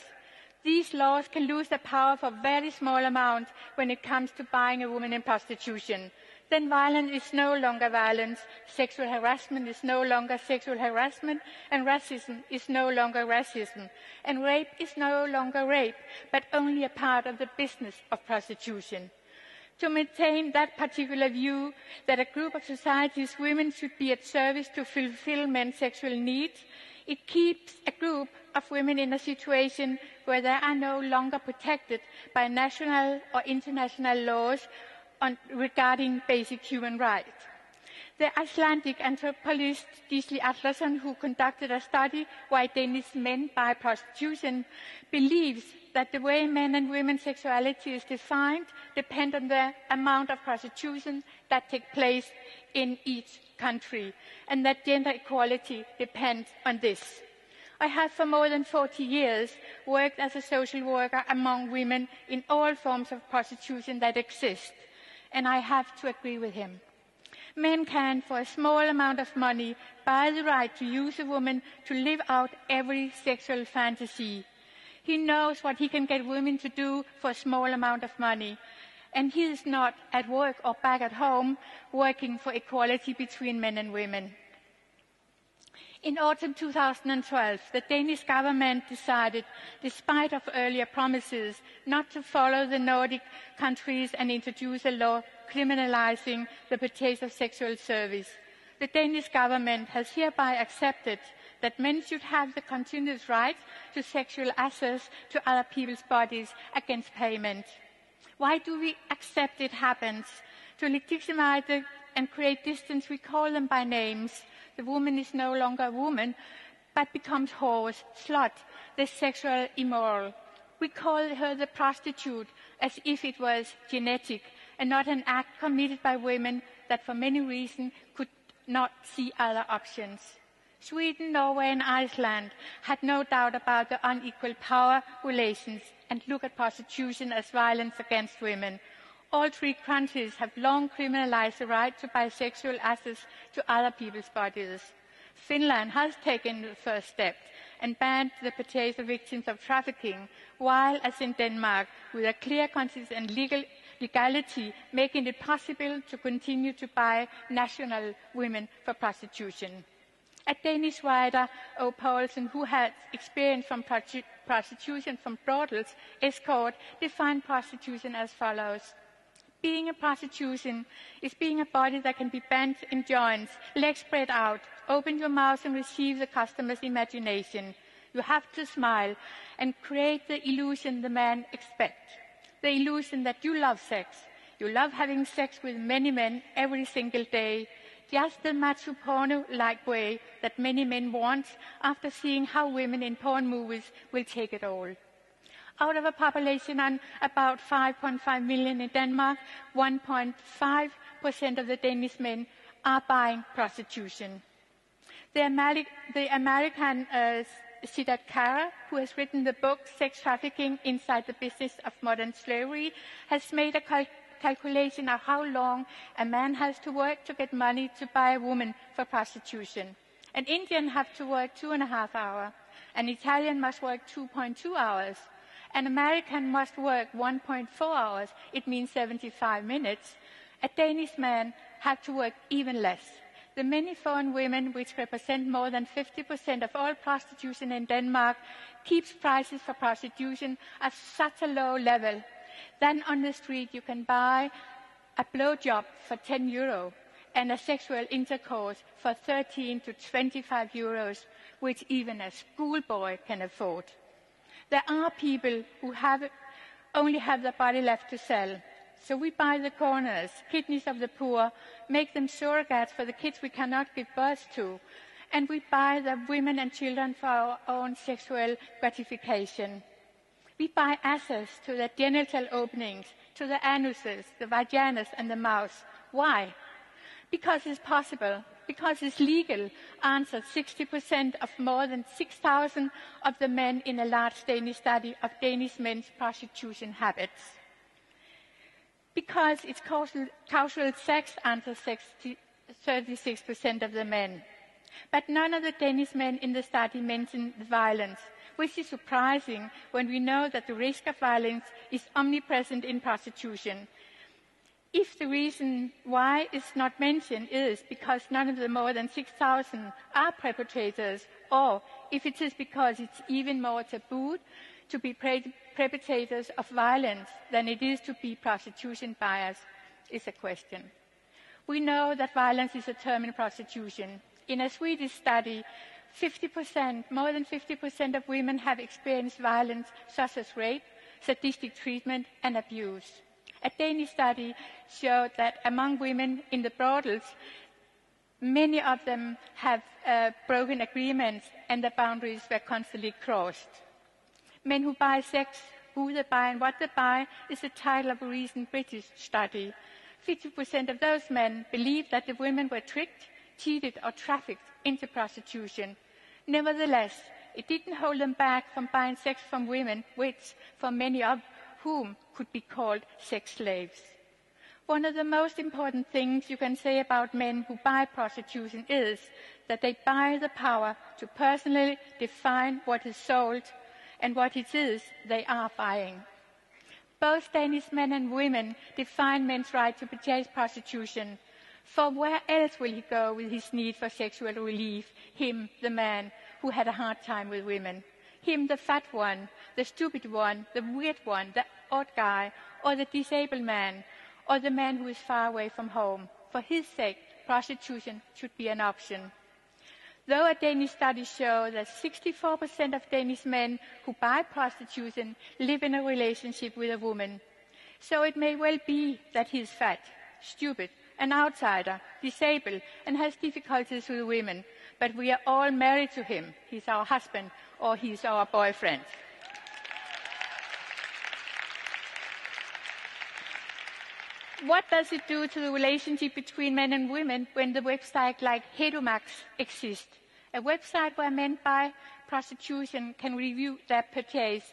These laws can lose their power for a very small amount when it comes to buying a woman in prostitution. Then violence is no longer violence, sexual harassment is no longer sexual harassment, and racism is no longer racism. And rape is no longer rape, but only a part of the business of prostitution to maintain that particular view that a group of society's women should be at service to fulfill men's sexual needs, it keeps a group of women in a situation where they are no longer protected by national or international laws on, regarding basic human rights. The Icelandic anthropologist Gisli Atlason, who conducted a study why Danish men buy prostitution, believes that the way men and women's sexuality is defined depend on the amount of prostitution that takes place in each country, and that gender equality depends on this. I have for more than 40 years worked as a social worker among women in all forms of prostitution that exist, and I have to agree with him. Men can, for a small amount of money, buy the right to use a woman to live out every sexual fantasy. He knows what he can get women to do for a small amount of money. And he is not at work or back at home working for equality between men and women. In autumn 2012, the Danish government decided, despite of earlier promises, not to follow the Nordic countries and introduce a law criminalizing the purchase of sexual service. The Danish government has hereby accepted that men should have the continuous right to sexual access to other people's bodies against payment. Why do we accept it happens? To legitimize and create distance, we call them by names. The woman is no longer a woman, but becomes horse, slut, the sexual immoral. We call her the prostitute as if it was genetic and not an act committed by women that for many reasons could not see other options. Sweden, Norway and Iceland had no doubt about the unequal power relations and look at prostitution as violence against women. All three countries have long criminalized the right to bisexual access to other people's bodies. Finland has taken the first step and banned the purchase of victims of trafficking, while, as in Denmark, with a clear conscience and legal legality, making it possible to continue to buy national women for prostitution. A Danish writer, O. Poulsen, who had experience from prostitution from brothels, escort, defined prostitution as follows. Being a prostitution is being a body that can be bent in joints, legs spread out, open your mouth and receive the customer's imagination. You have to smile and create the illusion the man expects the illusion that you love sex. You love having sex with many men every single day, just the macho porno-like way that many men want after seeing how women in porn movies will take it all. Out of a population of about 5.5 million in Denmark, 1.5% of the Danish men are buying prostitution. The, the American uh, Siddharth Kara, who has written the book Sex Trafficking Inside the Business of Modern Slavery, has made a cal- calculation of how long a man has to work to get money to buy a woman for prostitution. An Indian has to work two and a half hours. An Italian must work 2.2 hours. An American must work 1.4 hours. It means 75 minutes. A Danish man had to work even less. The many foreign women, which represent more than 50% of all prostitution in Denmark, keeps prices for prostitution at such a low level. Then on the street you can buy a blowjob for 10 euro and a sexual intercourse for 13 to 25 euros, which even a schoolboy can afford. There are people who have, only have their body left to sell. So we buy the corners, kidneys of the poor, make them surrogates for the kids we cannot give birth to, and we buy the women and children for our own sexual gratification. We buy access to the genital openings, to the anuses, the vaginas, and the mouth. Why? Because it's possible, because it's legal, answered 60% of more than 6,000 of the men in a large Danish study of Danish men's prostitution habits because it's causal, casual sex under 36% of the men. But none of the Danish men in the study mentioned violence, which is surprising when we know that the risk of violence is omnipresent in prostitution. If the reason why it's not mentioned is because none of the more than 6,000 are perpetrators, or if it is because it's even more taboo to be perpetrators of violence than it is to be prostitution buyers is a question. We know that violence is a term in prostitution. In a Swedish study, 50%, more than 50% of women have experienced violence such as rape, sadistic treatment and abuse. A Danish study showed that among women in the brothels, Many of them have uh, broken agreements and the boundaries were constantly crossed. Men who buy sex, who they buy and what they buy is the title of a recent British study. 50% of those men believe that the women were tricked, cheated or trafficked into prostitution. Nevertheless, it didn't hold them back from buying sex from women, which, for many of whom, could be called sex slaves. One of the most important things you can say about men who buy prostitution is that they buy the power to personally define what is sold and what it is they are buying. Both Danish men and women define men's right to purchase prostitution. For where else will he go with his need for sexual relief? Him, the man who had a hard time with women. Him, the fat one, the stupid one, the weird one, the odd guy, or the disabled man, or the man who is far away from home. For his sake, prostitution should be an option. Though a Danish study shows that 64% of Danish men who buy prostitution live in a relationship with a woman. So it may well be that he is fat, stupid, an outsider, disabled, and has difficulties with women. But we are all married to him. He's our husband or he's our boyfriend. What does it do to the relationship between men and women when the website like Hedomax exists? A website where men buy prostitution can review their purchase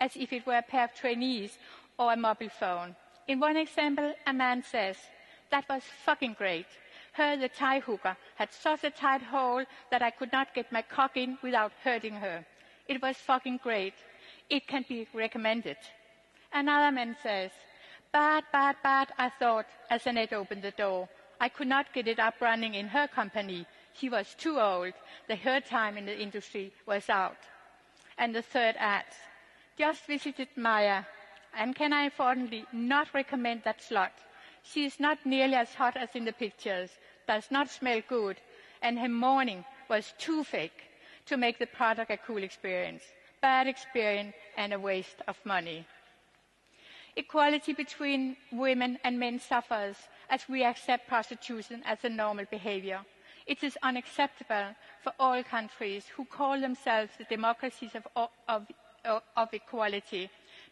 as if it were a pair of trainees or a mobile phone. In one example, a man says, that was fucking great. Her, the Thai hooker, had such a tight hole that I could not get my cock in without hurting her. It was fucking great. It can be recommended. Another man says, bad, bad, bad, I thought as Annette opened the door. I could not get it up running in her company. She was too old. The her time in the industry was out. And the third adds, just visited Maya, and can I importantly not recommend that slot? She is not nearly as hot as in the pictures, does not smell good, and her morning was too fake to make the product a cool experience. Bad experience and a waste of money. Equality between women and men suffers as we accept prostitution as a normal behavior. It is unacceptable for all countries who call themselves the democracies of, of, of, equality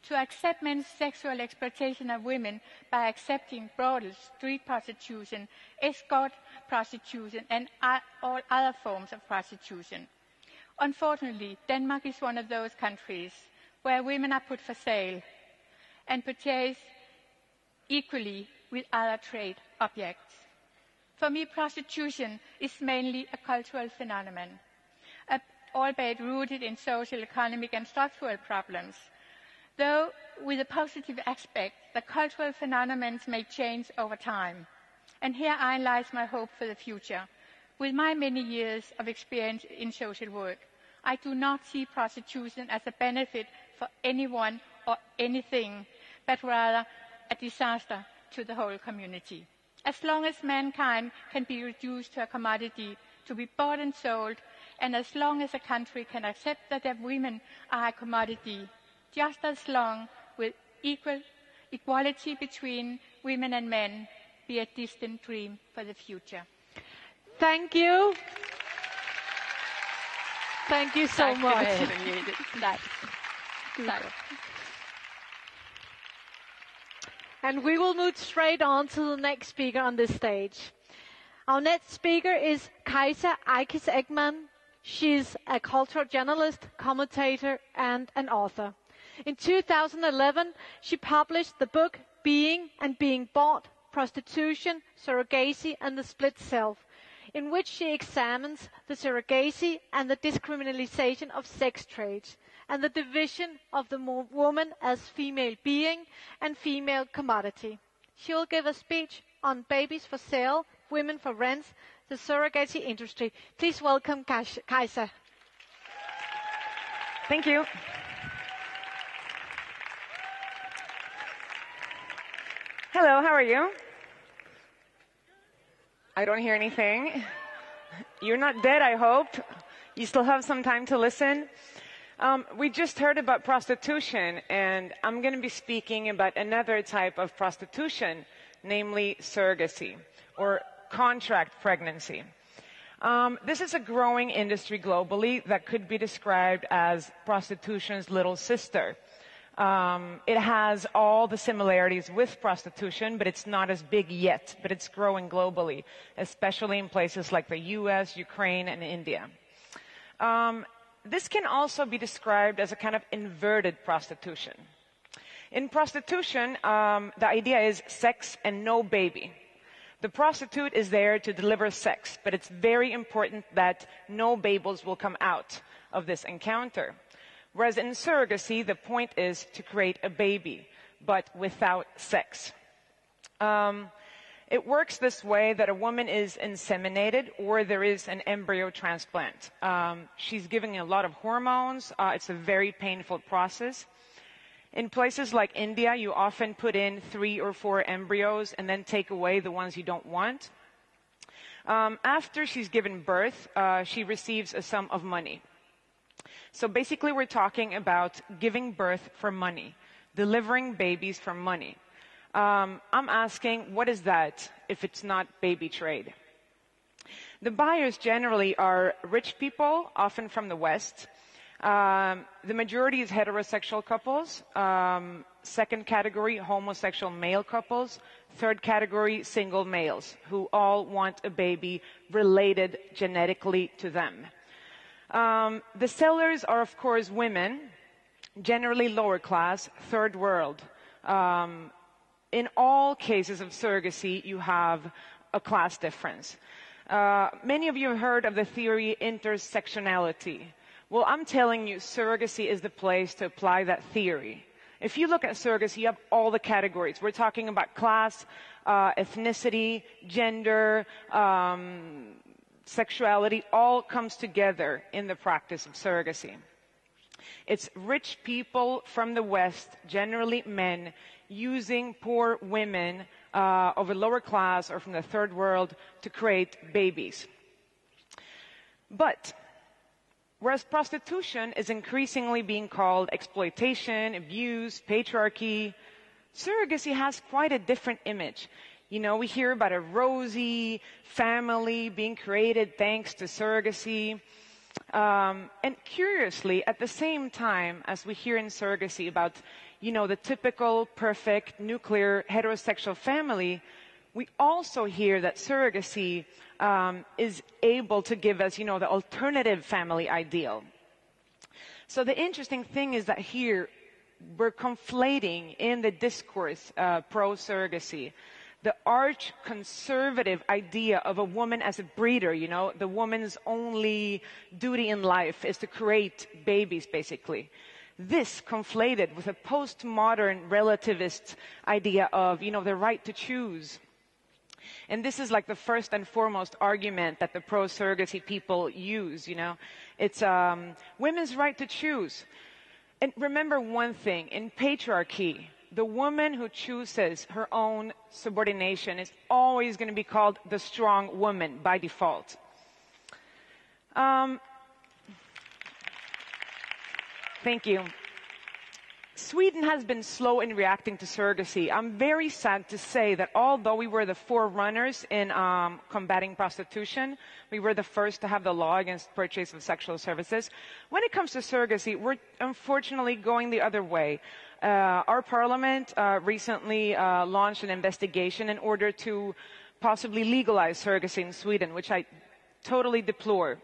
to accept men's sexual exploitation of women by accepting brothels, street prostitution, escort prostitution, and all other forms of prostitution. Unfortunately, Denmark is one of those countries where women are put for sale and purchased equally with other trade objects. For me, prostitution is mainly a cultural phenomenon, albeit rooted in social, economic, and structural problems. Though with a positive aspect, the cultural phenomenon may change over time. And here I lies my hope for the future. With my many years of experience in social work, I do not see prostitution as a benefit for anyone or anything, but rather a disaster to the whole community. As long as mankind can be reduced to a commodity to be bought and sold, and as long as a country can accept that their women are a commodity, just as long will equal equality between women and men be a distant dream for the future. Thank you. Thank you so much. And we will move straight on to the next speaker on this stage. Our next speaker is Kajsa Ekis Ekman. She's a cultural journalist, commentator, and an author. In 2011, she published the book Being and Being Bought, Prostitution, Surrogacy, and the Split Self, in which she examines the surrogacy and the discriminalization of sex trades and the division of the woman as female being and female commodity. She will give a speech on babies for sale, women for rent, the surrogacy industry. Please welcome Kajsa. Thank you. Hello, how are you? I don't hear anything. You're not dead, I hope. You still have some time to listen. Um, we just heard about prostitution, and I'm going to be speaking about another type of prostitution, namely surrogacy or contract pregnancy. Um, this is a growing industry globally that could be described as prostitution's little sister. Um, it has all the similarities with prostitution, but it's not as big yet. But it's growing globally, especially in places like the U.S., Ukraine, and India. Um, this can also be described as a kind of inverted prostitution. In prostitution, um, the idea is sex and no baby. The prostitute is there to deliver sex, but it's very important that no babies will come out of this encounter. Whereas in surrogacy, the point is to create a baby, but without sex. Um, it works this way that a woman is inseminated or there is an embryo transplant. Um, she's giving a lot of hormones. Uh, it's a very painful process. In places like India, you often put in three or four embryos and then take away the ones you don't want. Um, after she's given birth, uh, she receives a sum of money. So basically, we're talking about giving birth for money, delivering babies for money. Um, I'm asking, what is that if it's not baby trade? The buyers generally are rich people, often from the West. Um, the majority is heterosexual couples. Um, second category, homosexual male couples. Third category, single males who all want a baby related genetically to them. Um, the sellers are, of course, women, generally lower class, third world. Um, in all cases of surrogacy, you have a class difference. Uh, many of you have heard of the theory intersectionality. Well, I'm telling you, surrogacy is the place to apply that theory. If you look at surrogacy, you have all the categories. We're talking about class, uh, ethnicity, gender, um, sexuality all comes together in the practice of surrogacy. It's rich people from the West, generally men, using poor women uh, of a lower class or from the third world to create babies. But whereas prostitution is increasingly being called exploitation, abuse, patriarchy, surrogacy has quite a different image. You know, we hear about a rosy family being created thanks to surrogacy. Um, and curiously, at the same time as we hear in surrogacy about, you know, the typical perfect nuclear heterosexual family, we also hear that surrogacy um, is able to give us, you know, the alternative family ideal. So the interesting thing is that here we're conflating in the discourse uh, pro surrogacy the arch conservative idea of a woman as a breeder, you know, the woman's only duty in life is to create babies, basically. This conflated with a postmodern relativist idea of, you know, the right to choose. And this is like the first and foremost argument that the pro-surrogacy people use, you know. It's um, women's right to choose. And remember one thing, in patriarchy, the woman who chooses her own subordination is always going to be called the strong woman by default. Um, thank you. Sweden has been slow in reacting to surrogacy. I'm very sad to say that although we were the forerunners in um, combating prostitution, we were the first to have the law against purchase of sexual services. When it comes to surrogacy, we're unfortunately going the other way. Uh, our parliament uh, recently uh, launched an investigation in order to possibly legalize surrogacy in Sweden, which I totally deplore.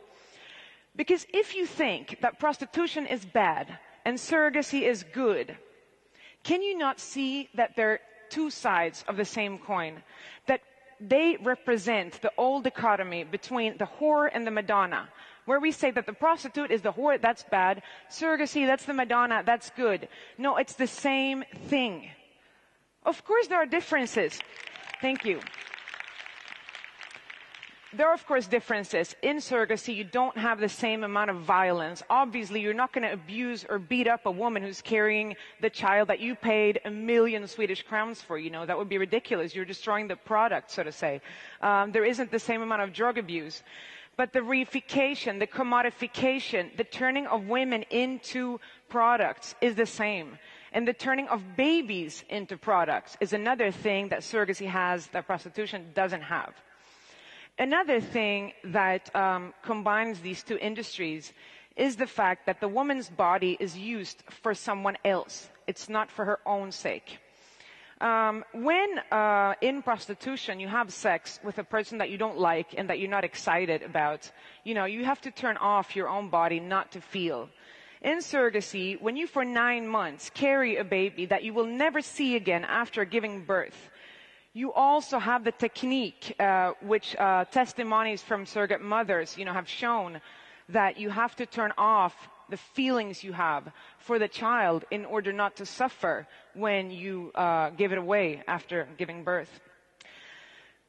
Because if you think that prostitution is bad, and surrogacy is good, can you not see that they're two sides of the same coin? That they represent the old dichotomy between the whore and the Madonna, where we say that the prostitute is the whore, that's bad, surrogacy, that's the Madonna, that's good. No, it's the same thing. Of course there are differences. Thank you there are, of course, differences. In surrogacy, you don't have the same amount of violence. Obviously, you're not going to abuse or beat up a woman who's carrying the child that you paid a million Swedish crowns for. You know, that would be ridiculous. You're destroying the product, so to say. Um, there isn't the same amount of drug abuse. But the reification, the commodification, the turning of women into products is the same. And the turning of babies into products is another thing that surrogacy has that prostitution doesn't have. Another thing that um, combines these two industries is the fact that the woman's body is used for someone else. It's not for her own sake. Um, when uh, in prostitution you have sex with a person that you don't like and that you're not excited about, you know, you have to turn off your own body not to feel. In surrogacy, when you for nine months carry a baby that you will never see again after giving birth, you also have the technique, uh, which uh, testimonies from surrogate mothers, you know, have shown that you have to turn off the feelings you have for the child in order not to suffer when you uh, give it away after giving birth.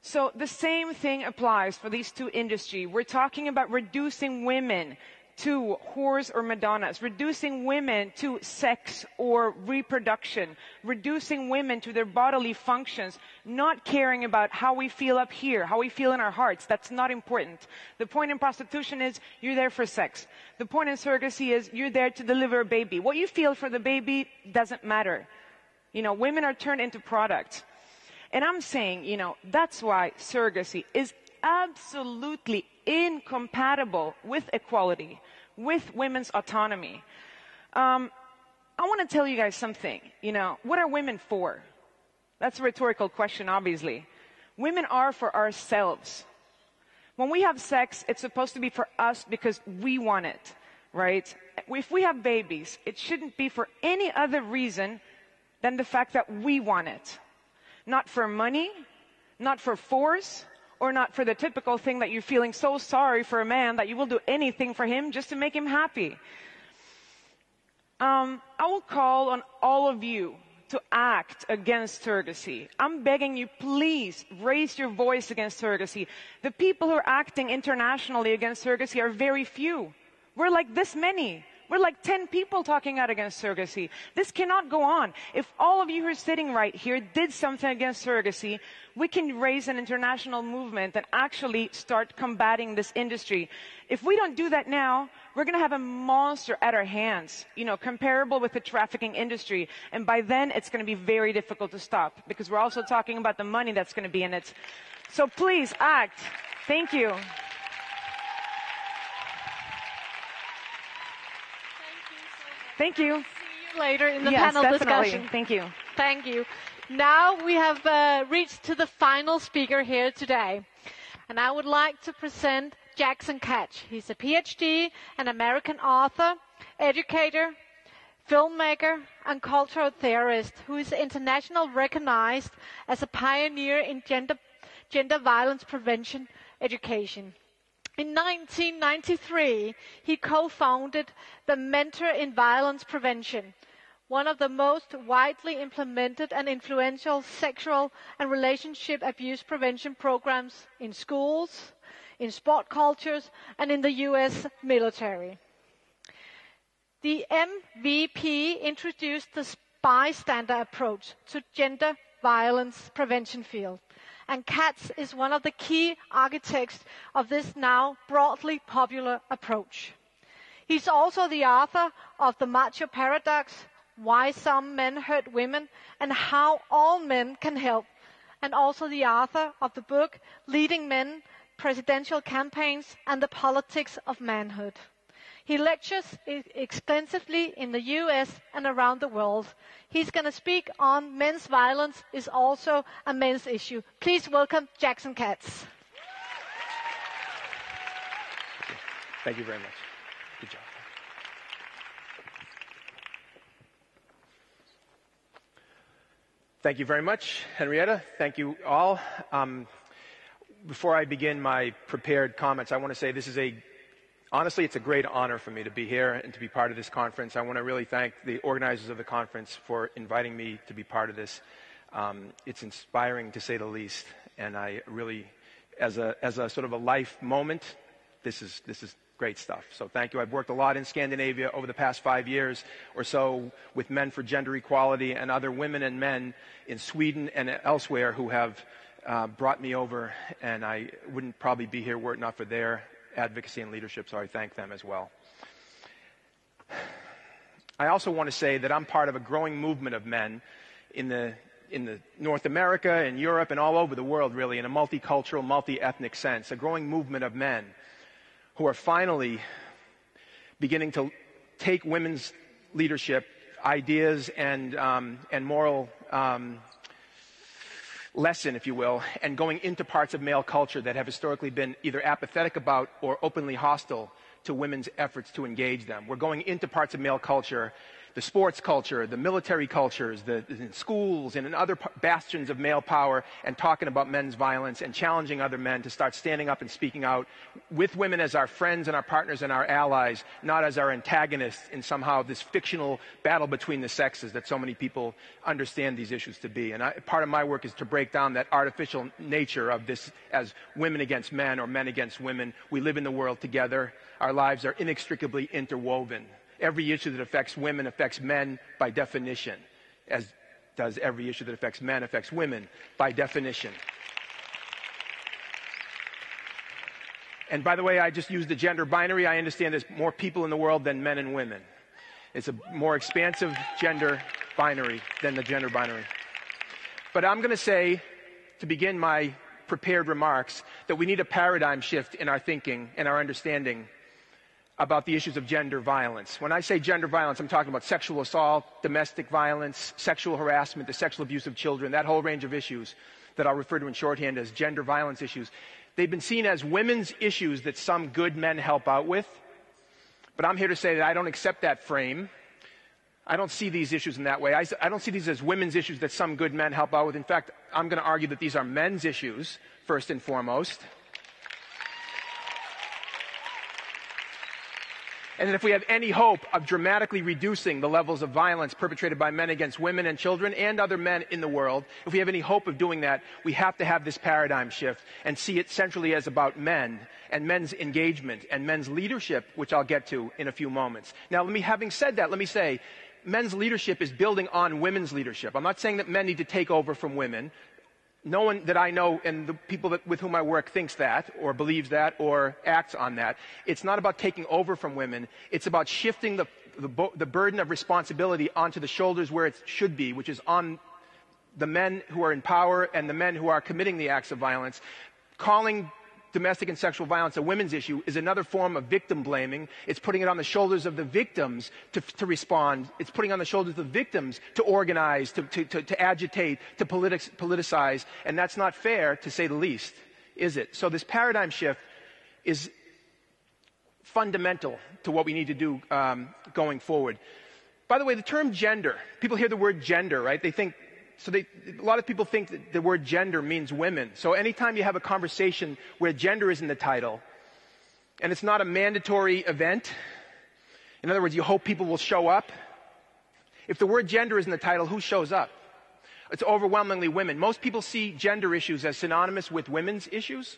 So the same thing applies for these two industries. We're talking about reducing women to whores or madonnas, reducing women to sex or reproduction, reducing women to their bodily functions, not caring about how we feel up here, how we feel in our hearts. That's not important. The point in prostitution is you're there for sex. The point in surrogacy is you're there to deliver a baby. What you feel for the baby doesn't matter. You know, women are turned into products. And I'm saying, you know, that's why surrogacy is absolutely incompatible with equality, with women's autonomy. Um, I want to tell you guys something. You know, what are women for? That's a rhetorical question, obviously. Women are for ourselves. When we have sex, it's supposed to be for us because we want it, right? If we have babies, it shouldn't be for any other reason than the fact that we want it. Not for money, not for force, or not for the typical thing that you're feeling so sorry for a man that you will do anything for him just to make him happy. Um, I will call on all of you to act against surrogacy. I'm begging you, please raise your voice against surrogacy. The people who are acting internationally against surrogacy are very few. We're like this many. We're like 10 people talking out against surrogacy. This cannot go on. If all of you who are sitting right here did something against surrogacy, we can raise an international movement and actually start combating this industry. If we don't do that now, we're going to have a monster at our hands, you know, comparable with the trafficking industry. And by then, it's going to be very difficult to stop because we're also talking about the money that's going to be in it. So please act. Thank you. Thank you. See you later in the yes, panel definitely. discussion. Thank you. Thank you. Now we have uh, reached to the final speaker here today. And I would like to present Jackson Katz. He's a PhD, an American author, educator, filmmaker, and cultural theorist who is internationally recognized as a pioneer in gender, gender violence prevention education. In 1993, he co-founded the Mentor in Violence Prevention, one of the most widely implemented and influential sexual and relationship abuse prevention programs in schools, in sport cultures, and in the US military. The MVP introduced the bystander approach to gender violence prevention field and Katz is one of the key architects of this now broadly popular approach. He's also the author of The Macho Paradox, Why Some Men Hurt Women, and How All Men Can Help, and also the author of the book Leading Men, Presidential Campaigns, and the Politics of Manhood. He lectures extensively in the US and around the world. He's going to speak on men's violence is also a men's issue. Please welcome Jackson Katz. Thank you very much. Good job. Thank you very much, Henrietta. Thank you all. Um, before I begin my prepared comments, I want to say this is a honestly, it's a great honor for me to be here and to be part of this conference. I want to really thank the organizers of the conference for inviting me to be part of this. Um, it's inspiring to say the least, and I really, as a as a sort of a life moment, this is this is great stuff. So thank you. I've worked a lot in Scandinavia over the past five years or so with Men for Gender Equality and other women and men in Sweden and elsewhere who have uh, brought me over, and I wouldn't probably be here were it not for their advocacy and leadership, so I thank them as well. I also want to say that I'm part of a growing movement of men in the in the North America and Europe and all over the world, really, in a multicultural, multi-ethnic sense, a growing movement of men who are finally beginning to take women's leadership ideas and, um, and moral um, lesson, if you will, and going into parts of male culture that have historically been either apathetic about or openly hostile to women's efforts to engage them. We're going into parts of male culture the sports culture, the military cultures, the, schools and in other bastions of male power and talking about men's violence and challenging other men to start standing up and speaking out with women as our friends and our partners and our allies, not as our antagonists in somehow this fictional battle between the sexes that so many people understand these issues to be. And I, part of my work is to break down that artificial nature of this as women against men or men against women. We live in the world together. Our lives are inextricably interwoven every issue that affects women affects men by definition, as does every issue that affects men affects women by definition. And by the way, I just used the gender binary. I understand there's more people in the world than men and women. It's a more expansive gender binary than the gender binary. But I'm going to say, to begin my prepared remarks, that we need a paradigm shift in our thinking and our understanding about the issues of gender violence. When I say gender violence, I'm talking about sexual assault, domestic violence, sexual harassment, the sexual abuse of children, that whole range of issues that I'll refer to in shorthand as gender violence issues. They've been seen as women's issues that some good men help out with. But I'm here to say that I don't accept that frame. I don't see these issues in that way. I, I don't see these as women's issues that some good men help out with. In fact, I'm going to argue that these are men's issues, first and foremost. And if we have any hope of dramatically reducing the levels of violence perpetrated by men against women and children and other men in the world, if we have any hope of doing that, we have to have this paradigm shift and see it centrally as about men and men's engagement and men's leadership, which I'll get to in a few moments. Now, let me, having said that, let me say, men's leadership is building on women's leadership. I'm not saying that men need to take over from women no one that I know and the people that, with whom I work thinks that or believes that or acts on that. It's not about taking over from women. It's about shifting the, the, the burden of responsibility onto the shoulders where it should be, which is on the men who are in power and the men who are committing the acts of violence, calling domestic and sexual violence a women's issue is another form of victim blaming. It's putting it on the shoulders of the victims to, to respond. It's putting on the shoulders of the victims to organize, to, to, to, to agitate, to politic, politicize. And that's not fair, to say the least, is it? So this paradigm shift is fundamental to what we need to do um, going forward. By the way, the term gender, people hear the word gender, right? They think so they, a lot of people think that the word gender means women. So anytime you have a conversation where gender is in the title, and it's not a mandatory event, in other words, you hope people will show up. If the word gender is in the title, who shows up? It's overwhelmingly women. Most people see gender issues as synonymous with women's issues.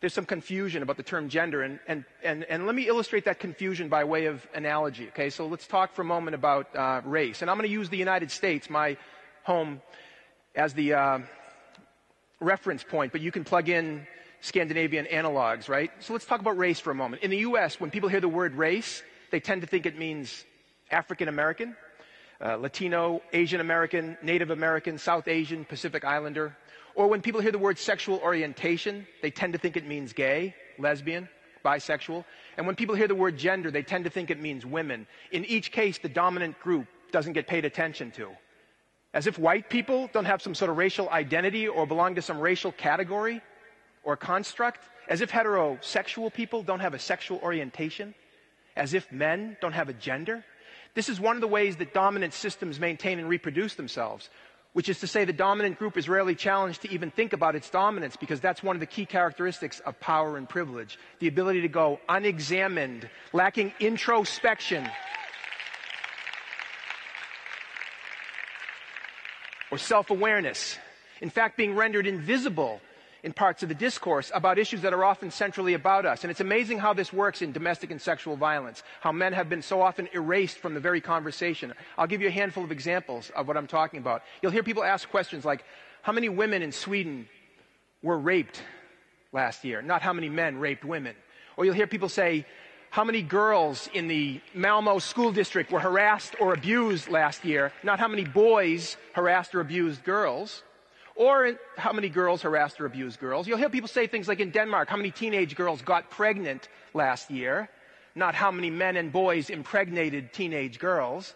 There's some confusion about the term gender, and, and, and, and let me illustrate that confusion by way of analogy. Okay, so let's talk for a moment about uh, race. And I'm going to use the United States, my home as the uh, reference point, but you can plug in Scandinavian analogs, right? So let's talk about race for a moment. In the U.S., when people hear the word race, they tend to think it means African American, uh, Latino, Asian American, Native American, South Asian, Pacific Islander. Or when people hear the word sexual orientation, they tend to think it means gay, lesbian, bisexual. And when people hear the word gender, they tend to think it means women. In each case, the dominant group doesn't get paid attention to. As if white people don't have some sort of racial identity or belong to some racial category or construct. As if heterosexual people don't have a sexual orientation. As if men don't have a gender. This is one of the ways that dominant systems maintain and reproduce themselves, which is to say the dominant group is rarely challenged to even think about its dominance because that's one of the key characteristics of power and privilege. The ability to go unexamined, lacking introspection. Or self awareness. In fact, being rendered invisible in parts of the discourse about issues that are often centrally about us. And it's amazing how this works in domestic and sexual violence, how men have been so often erased from the very conversation. I'll give you a handful of examples of what I'm talking about. You'll hear people ask questions like, how many women in Sweden were raped last year? Not how many men raped women. Or you'll hear people say, how many girls in the Malmö school district were harassed or abused last year, not how many boys harassed or abused girls, or how many girls harassed or abused girls. You'll hear people say things like in Denmark, how many teenage girls got pregnant last year, not how many men and boys impregnated teenage girls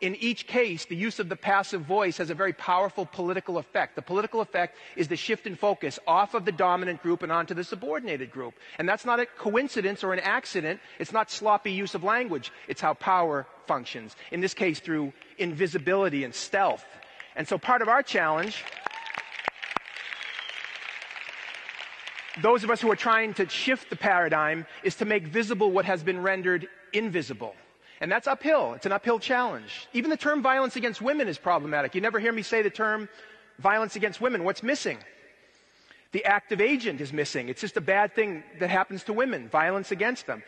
in each case, the use of the passive voice has a very powerful political effect. The political effect is the shift in focus off of the dominant group and onto the subordinated group. And that's not a coincidence or an accident. It's not sloppy use of language. It's how power functions. In this case, through invisibility and stealth. And so part of our challenge those of us who are trying to shift the paradigm is to make visible what has been rendered invisible. And that's uphill. It's an uphill challenge. Even the term violence against women is problematic. You never hear me say the term violence against women. What's missing? The active agent is missing. It's just a bad thing that happens to women, violence against them.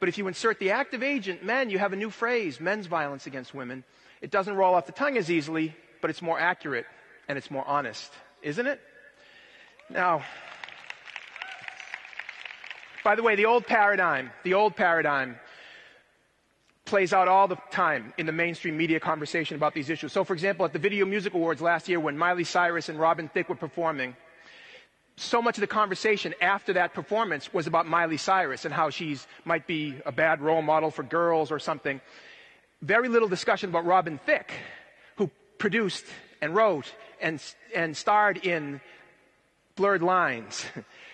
But if you insert the active agent, men, you have a new phrase, men's violence against women. It doesn't roll off the tongue as easily, but it's more accurate and it's more honest, isn't it? Now, by the way, the old paradigm, the old paradigm plays out all the time in the mainstream media conversation about these issues. So, for example, at the Video Music Awards last year when Miley Cyrus and Robin Thicke were performing, so much of the conversation after that performance was about Miley Cyrus and how she might be a bad role model for girls or something. Very little discussion about Robin Thicke, who produced and wrote and, and starred in Blurred Lines.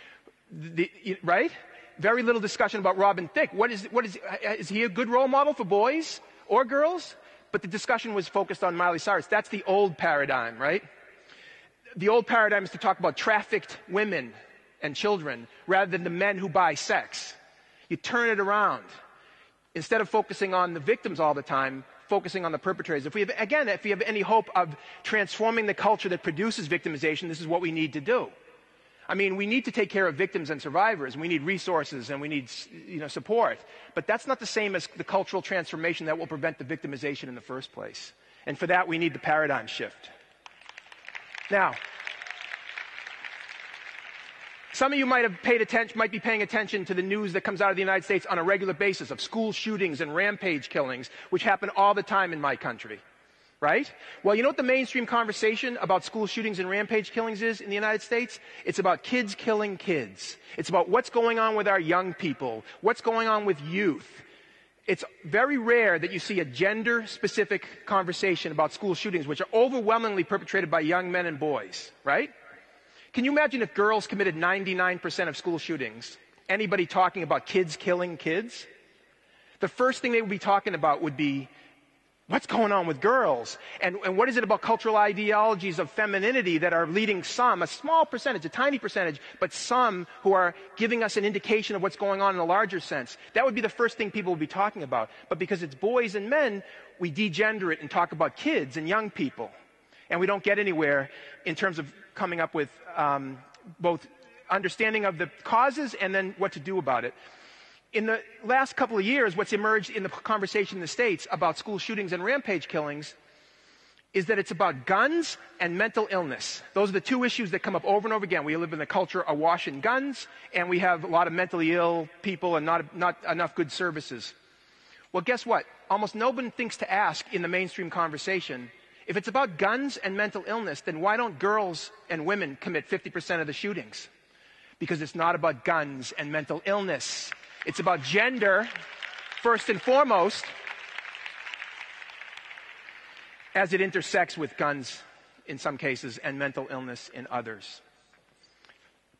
the, right? Very little discussion about Robin Thicke. What is, what is, is he a good role model for boys or girls? But the discussion was focused on Miley Cyrus. That's the old paradigm, right? The old paradigm is to talk about trafficked women and children rather than the men who buy sex. You turn it around. Instead of focusing on the victims all the time, focusing on the perpetrators. If we have, again, if we have any hope of transforming the culture that produces victimization, this is what we need to do. I mean, we need to take care of victims and survivors. We need resources and we need, you know, support. But that's not the same as the cultural transformation that will prevent the victimization in the first place. And for that, we need the paradigm shift. Now, some of you might have paid attention, might be paying attention to the news that comes out of the United States on a regular basis of school shootings and rampage killings, which happen all the time in my country right? Well, you know what the mainstream conversation about school shootings and rampage killings is in the United States? It's about kids killing kids. It's about what's going on with our young people, what's going on with youth. It's very rare that you see a gender specific conversation about school shootings, which are overwhelmingly perpetrated by young men and boys, right? Can you imagine if girls committed 99% of school shootings? Anybody talking about kids killing kids? The first thing they would be talking about would be What's going on with girls? And, and what is it about cultural ideologies of femininity that are leading some, a small percentage, a tiny percentage, but some who are giving us an indication of what's going on in a larger sense? That would be the first thing people would be talking about. But because it's boys and men, we degender it and talk about kids and young people. And we don't get anywhere in terms of coming up with um, both understanding of the causes and then what to do about it in the last couple of years, what's emerged in the conversation in the States about school shootings and rampage killings is that it's about guns and mental illness. Those are the two issues that come up over and over again. We live in a culture awash in guns, and we have a lot of mentally ill people and not, not enough good services. Well, guess what? Almost nobody thinks to ask in the mainstream conversation if it's about guns and mental illness, then why don't girls and women commit 50% of the shootings? Because it's not about guns and mental illness. It's about gender, first and foremost, as it intersects with guns in some cases and mental illness in others.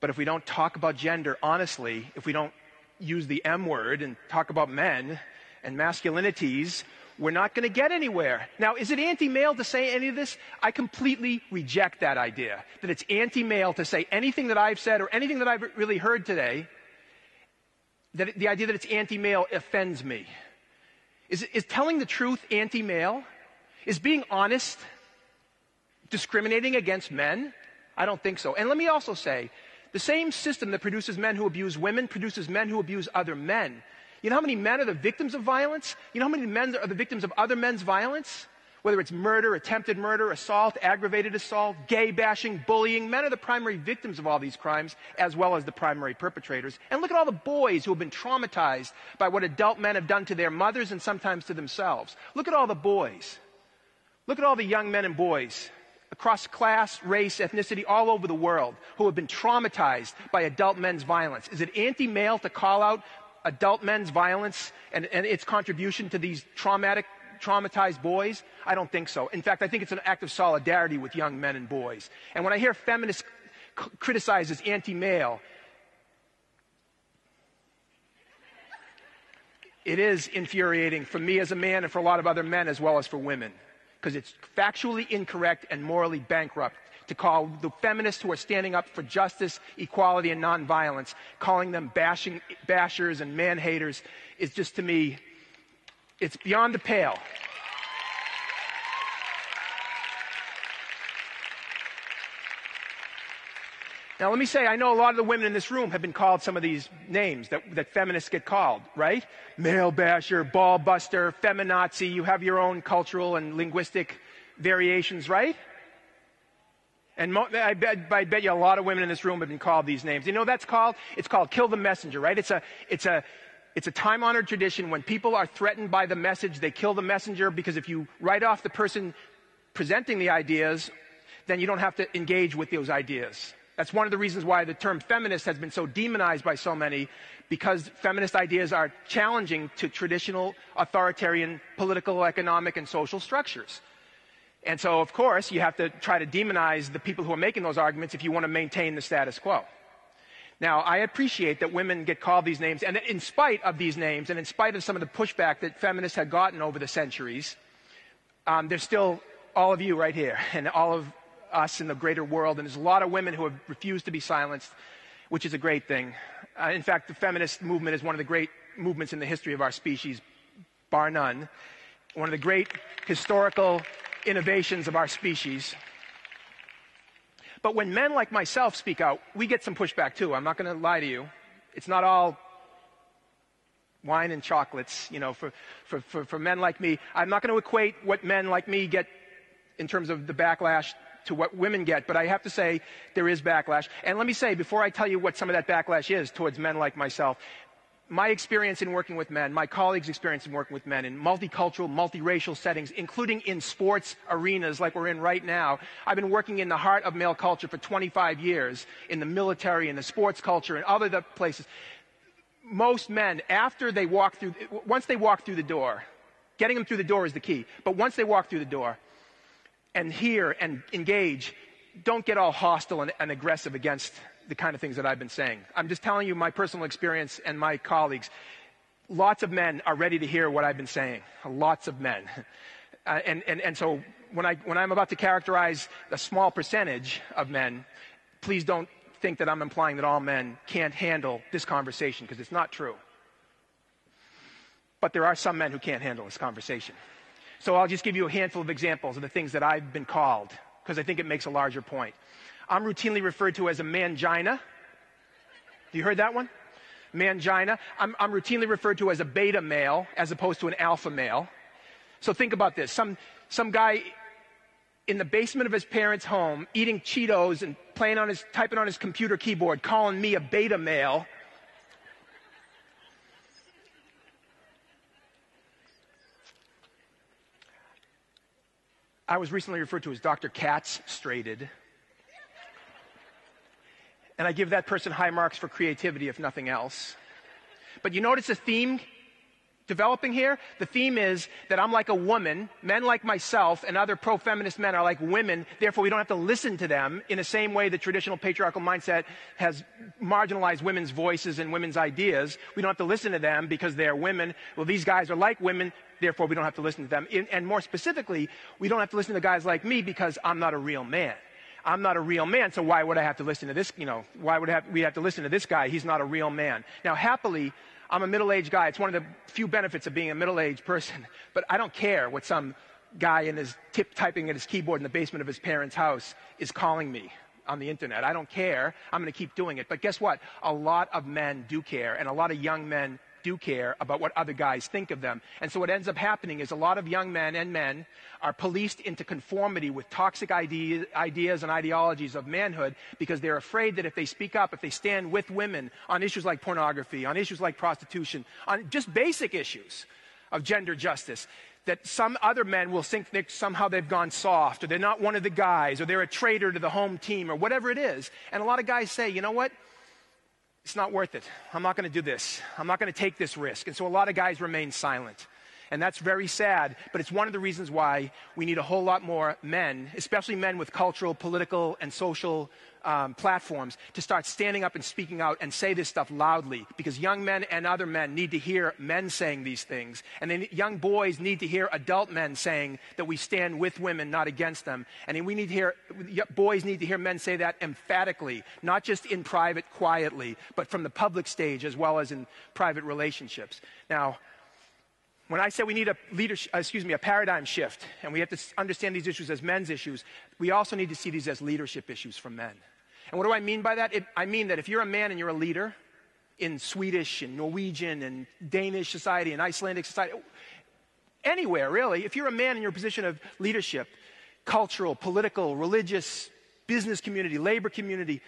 But if we don't talk about gender honestly, if we don't use the M word and talk about men and masculinities, we're not going to get anywhere. Now, is it anti-male to say any of this? I completely reject that idea, that it's anti-male to say anything that I've said or anything that I've really heard today that the idea that it's anti-male offends me. Is, is telling the truth anti-male? Is being honest discriminating against men? I don't think so. And let me also say, the same system that produces men who abuse women produces men who abuse other men. You know how many men are the victims of violence? You know how many men are the victims of other men's violence? Whether it's murder, attempted murder, assault, aggravated assault, gay bashing, bullying. Men are the primary victims of all these crimes, as well as the primary perpetrators. And look at all the boys who have been traumatized by what adult men have done to their mothers and sometimes to themselves. Look at all the boys. Look at all the young men and boys across class, race, ethnicity, all over the world who have been traumatized by adult men's violence. Is it anti male to call out adult men's violence and, and its contribution to these traumatic, traumatized boys? I don't think so. In fact, I think it's an act of solidarity with young men and boys. And when I hear feminists c- criticized as anti male, it is infuriating for me as a man and for a lot of other men as well as for women because it's factually incorrect and morally bankrupt to call the feminists who are standing up for justice, equality, and nonviolence, calling them bashing, bashers and man haters, is just to me, it's beyond the pale. Now, let me say, I know a lot of the women in this room have been called some of these names that, that feminists get called, right? Male basher, ball buster, feminazi. You have your own cultural and linguistic variations, right? And mo- I, bet, I bet you a lot of women in this room have been called these names. You know that's called? It's called kill the messenger, right? It's a, it's a, it's a time honored tradition. When people are threatened by the message, they kill the messenger because if you write off the person presenting the ideas, then you don't have to engage with those ideas. That's one of the reasons why the term feminist has been so demonized by so many, because feminist ideas are challenging to traditional authoritarian political, economic, and social structures. And so, of course, you have to try to demonize the people who are making those arguments if you want to maintain the status quo. Now, I appreciate that women get called these names, and in spite of these names, and in spite of some of the pushback that feminists have gotten over the centuries, um, there's still all of you right here, and all of us in the greater world. And there's a lot of women who have refused to be silenced, which is a great thing. Uh, in fact, the feminist movement is one of the great movements in the history of our species, bar none. One of the great historical innovations of our species. But when men like myself speak out, we get some pushback too. I'm not going to lie to you. It's not all wine and chocolates, you know, for, for, for, for men like me. I'm not going to equate what men like me get in terms of the backlash to what women get, but I have to say there is backlash. And let me say, before I tell you what some of that backlash is towards men like myself, my experience in working with men, my colleagues' experience in working with men in multicultural, multiracial settings, including in sports arenas like we're in right now. I've been working in the heart of male culture for 25 years, in the military, in the sports culture, and other places. Most men, after they walk through, once they walk through the door, getting them through the door is the key, but once they walk through the door, and hear and engage, don't get all hostile and, and aggressive against the kind of things that I've been saying. I'm just telling you my personal experience and my colleagues. Lots of men are ready to hear what I've been saying. Lots of men. Uh, and, and, and so when, I, when I'm about to characterize a small percentage of men, please don't think that I'm implying that all men can't handle this conversation because it's not true. But there are some men who can't handle this conversation. So I'll just give you a handful of examples of the things that I've been called, because I think it makes a larger point. I'm routinely referred to as a mangina. You heard that one? Mangina. I'm, I'm routinely referred to as a beta male as opposed to an alpha male. So think about this. Some, some guy in the basement of his parents' home eating Cheetos and playing on his, typing on his computer keyboard, calling me a beta male I was recently referred to as Dr. Katz Strated. And I give that person high marks for creativity, if nothing else. But you notice a theme developing here? The theme is that I'm like a woman, men like myself and other pro feminist men are like women, therefore we don't have to listen to them in the same way the traditional patriarchal mindset has marginalized women's voices and women's ideas. We don't have to listen to them because they're women. Well, these guys are like women, therefore we don't have to listen to them. And more specifically, we don't have to listen to guys like me because I'm not a real man. I'm not a real man, so why would I have to listen to this, you know, why would have, we have to listen to this guy? He's not a real man. Now, happily, I'm a middle-aged guy. It's one of the few benefits of being a middle-aged person. But I don't care what some guy in his tip typing at his keyboard in the basement of his parents' house is calling me on the internet. I don't care. I'm going to keep doing it. But guess what? A lot of men do care, and a lot of young men do care about what other guys think of them. And so what ends up happening is a lot of young men and men are policed into conformity with toxic idea, ideas and ideologies of manhood because they're afraid that if they speak up, if they stand with women on issues like pornography, on issues like prostitution, on just basic issues of gender justice, that some other men will think that somehow they've gone soft, or they're not one of the guys, or they're a traitor to the home team, or whatever it is. And a lot of guys say, you know what? It's not worth it. I'm not going to do this. I'm not going to take this risk. And so a lot of guys remain silent. And that's very sad, but it's one of the reasons why we need a whole lot more men, especially men with cultural, political, and social um, platforms, to start standing up and speaking out and say this stuff loudly. Because young men and other men need to hear men saying these things. And then young boys need to hear adult men saying that we stand with women, not against them. And we need to hear, boys need to hear men say that emphatically, not just in private, quietly, but from the public stage as well as in private relationships. Now, when I say we need a leadership, uh, excuse me, a paradigm shift, and we have to understand these issues as men's issues, we also need to see these as leadership issues for men. And what do I mean by that? It, I mean that if you're a man and you're a leader in Swedish and Norwegian and Danish society and Icelandic society, anywhere really, if you're a man in your position of leadership, cultural, political, religious, business community, labor community,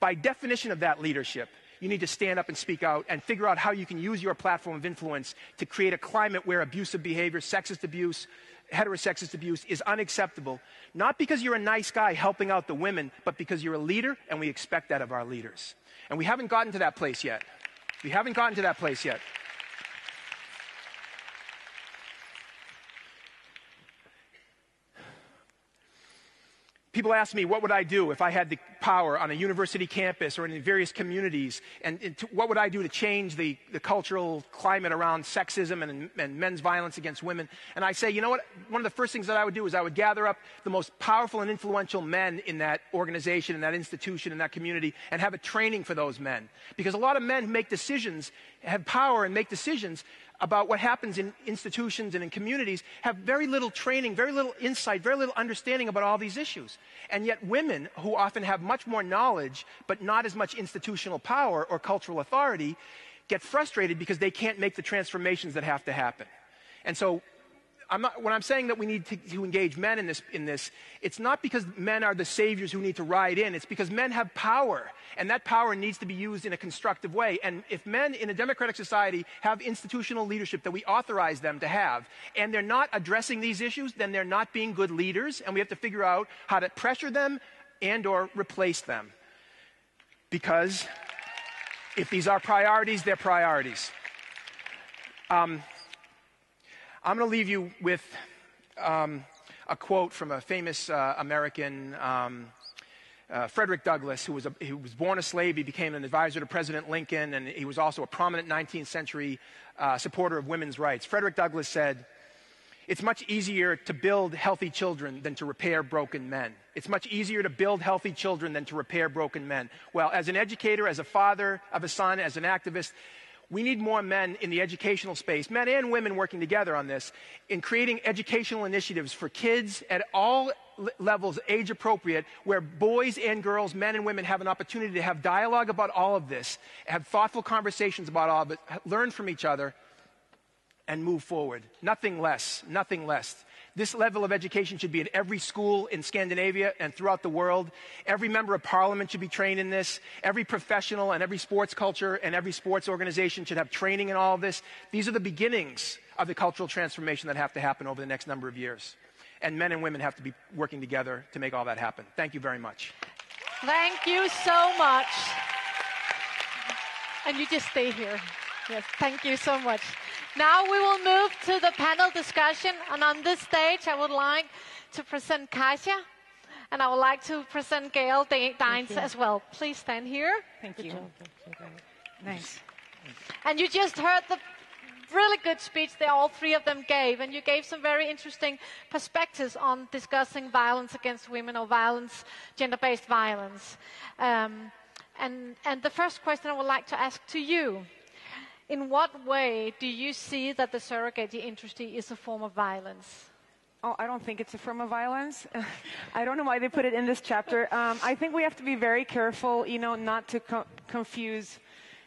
by definition of that leadership, you need to stand up and speak out and figure out how you can use your platform of influence to create a climate where abusive behavior, sexist abuse, heterosexist abuse is unacceptable. Not because you're a nice guy helping out the women, but because you're a leader and we expect that of our leaders. And we haven't gotten to that place yet. We haven't gotten to that place yet. People ask me, what would I do if I had the power on a university campus or in various communities? And, and to, what would I do to change the, the cultural climate around sexism and, and, men's violence against women? And I say, you know what? One of the first things that I would do is I would gather up the most powerful and influential men in that organization, in that institution, in that community, and have a training for those men. Because a lot of men make decisions, have power and make decisions about what happens in institutions and in communities have very little training, very little insight, very little understanding about all these issues. And yet women who often have much more knowledge, but not as much institutional power or cultural authority, get frustrated because they can't make the transformations that have to happen. And so I'm not, when I'm saying that we need to, to, engage men in this, in this, it's not because men are the saviors who need to ride in. It's because men have power, and that power needs to be used in a constructive way. And if men in a democratic society have institutional leadership that we authorize them to have, and they're not addressing these issues, then they're not being good leaders, and we have to figure out how to pressure them and or replace them. Because if these are priorities, they're priorities. Um, I'm going to leave you with um, a quote from a famous uh, American, um, uh, Frederick Douglass, who was, a, was born a slave. He became an advisor to President Lincoln, and he was also a prominent 19th century uh, supporter of women's rights. Frederick Douglass said, it's much easier to build healthy children than to repair broken men. It's much easier to build healthy children than to repair broken men. Well, as an educator, as a father of a son, as an activist, we need more men in the educational space, men and women working together on this, in creating educational initiatives for kids at all levels, age appropriate, where boys and girls, men and women have an opportunity to have dialogue about all of this, have thoughtful conversations about all of it, learn from each other, and move forward. Nothing less, nothing less. This level of education should be in every school in Scandinavia and throughout the world. Every member of parliament should be trained in this. Every professional and every sports culture and every sports organization should have training in all of this. These are the beginnings of the cultural transformation that have to happen over the next number of years. And men and women have to be working together to make all that happen. Thank you very much. Thank you so much. And you just stay here. Yes, thank you so much. Now we will move to the panel discussion. And on this stage, I would like to present Kajsa. And I would like to present Gail Dines as well. Please stand here. Thank you. Nice. And you just heard the really good speech they all three of them gave, and you gave some very interesting perspectives on discussing violence against women or violence, gender-based violence. Um, and, and the first question I would like to ask to you in what way do you see that the surrogacy industry is a form of violence? Oh, I don't think it's a form of violence. I don't know why they put it in this chapter. Um, I think we have to be very careful, you know, not to co- confuse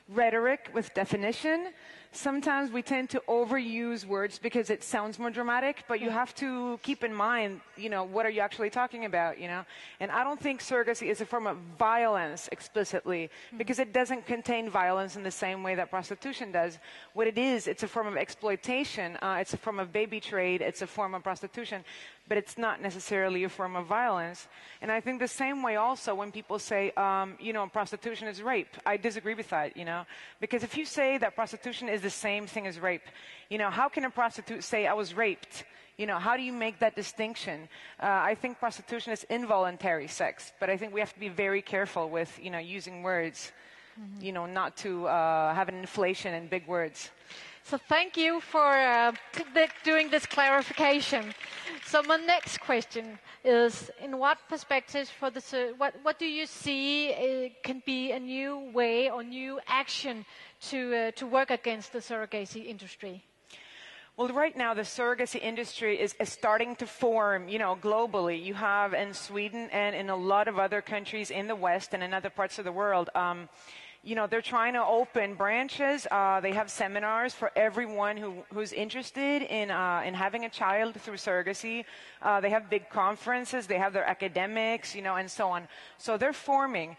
rhetoric with definition. Sometimes we tend to overuse words because it sounds more dramatic, but you have to keep in mind, you know, what are you actually talking about, you know? And I don't think surrogacy is a form of violence explicitly because it doesn't contain violence in the same way that prostitution does. What it is, it's a form of exploitation, uh, it's a form of baby trade, it's a form of prostitution but it's not necessarily a form of violence. And I think the same way also when people say, um, you know, prostitution is rape. I disagree with that, you know, because if you say that prostitution is the same thing as rape, you know, how can a prostitute say I was raped? You know, how do you make that distinction? Uh, I think prostitution is involuntary sex, but I think we have to be very careful with, you know, using words, mm-hmm. you know, not to uh, have an inflation in big words. So thank you for uh, doing this clarification. So my next question is, in what perspectives for the what what do you see uh, can be a new way or new action to uh, to work against the surrogacy industry? Well, right now the surrogacy industry is, is, starting to form, you know, globally. You have in Sweden and in a lot of other countries in the West and in other parts of the world. Um, you know, they're trying to open branches. Uh, they have seminars for everyone who, who's interested in, uh, in having a child through surrogacy. Uh, they have big conferences. They have their academics, you know, and so on. So they're forming.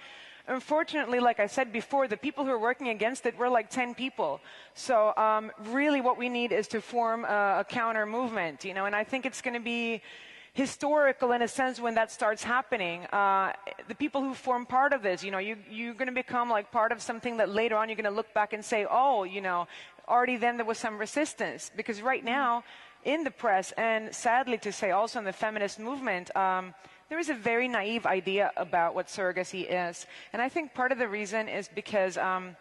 Unfortunately, like I said before, the people who are working against it were like 10 people. So um, really what we need is to form a, a counter movement, you know, and I think it's going to be historical in a sense when that starts happening. Uh, the people who form part of this, you know, you, you're going to become like part of something that later on you're going to look back and say, oh, you know, already then there was some resistance. Because right now, in the press, and sadly to say also in the feminist movement, um, there is a very naive idea about what surrogacy is. And I think part of the reason is because um,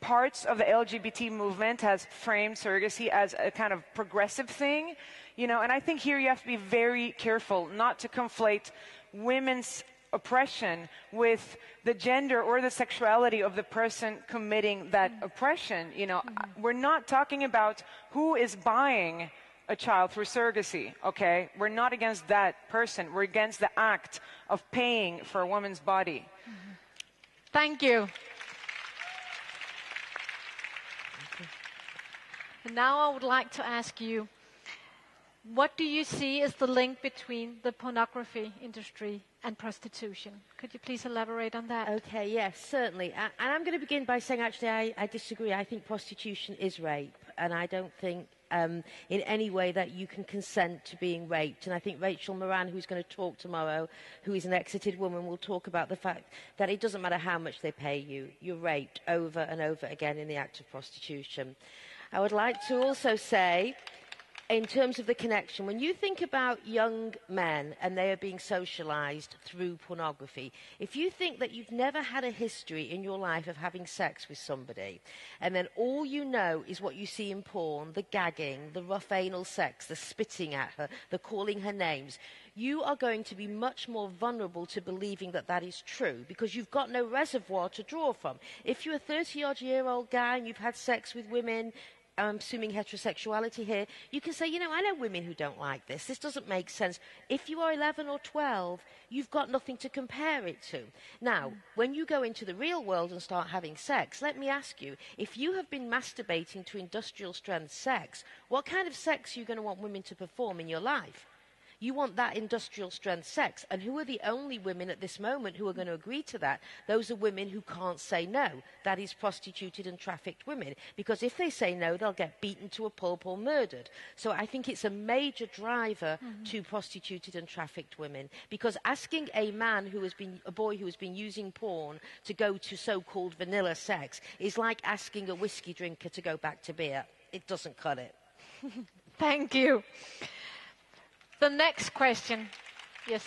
parts of the LGBT movement has framed surrogacy as a kind of progressive thing you know, and I think here you have to be very careful not to conflate women's oppression with the gender or the sexuality of the person committing that mm. oppression. You know, mm. we're not talking about who is buying a child through surrogacy, okay? We're not against that person. We're against the act of paying for a woman's body. Mm-hmm. Thank you. And now I would like to ask you what do you see as the link between the pornography industry and prostitution? Could you please elaborate on that? Okay, yes, certainly. And I'm going to begin by saying, actually, I, I disagree. I think prostitution is rape, and I don't think um, in any way that you can consent to being raped. And I think Rachel Moran, who's going to talk tomorrow, who is an exited woman, will talk about the fact that it doesn't matter how much they pay you, you're raped over and over again in the act of prostitution. I would like to also say in terms of the connection, when you think about young men and they are being socialized through pornography, if you think that you've never had a history in your life of having sex with somebody, and then all you know is what you see in porn the gagging, the rough anal sex, the spitting at her, the calling her names you are going to be much more vulnerable to believing that that is true because you've got no reservoir to draw from. If you're a 30 odd year old guy and you've had sex with women I'm assuming heterosexuality here, you can say, you know, I know women who don't like this. This doesn't make sense. If you are 11 or 12, you've got nothing to compare it to. Now, mm. when you go into the real world and start having sex, let me ask you, if you have been masturbating to industrial strength sex, what kind of sex are you going to want women to perform in your life? You want that industrial strength sex. And who are the only women at this moment who are going to agree to that? Those are women who can't say no. That is prostituted and trafficked women. Because if they say no, they'll get beaten to a pulp or murdered. So I think it's a major driver mm-hmm. to prostituted and trafficked women. Because asking a man who has been, a boy who has been using porn to go to so-called vanilla sex is like asking a whiskey drinker to go back to beer. It doesn't cut it. Thank you. The next question, yes.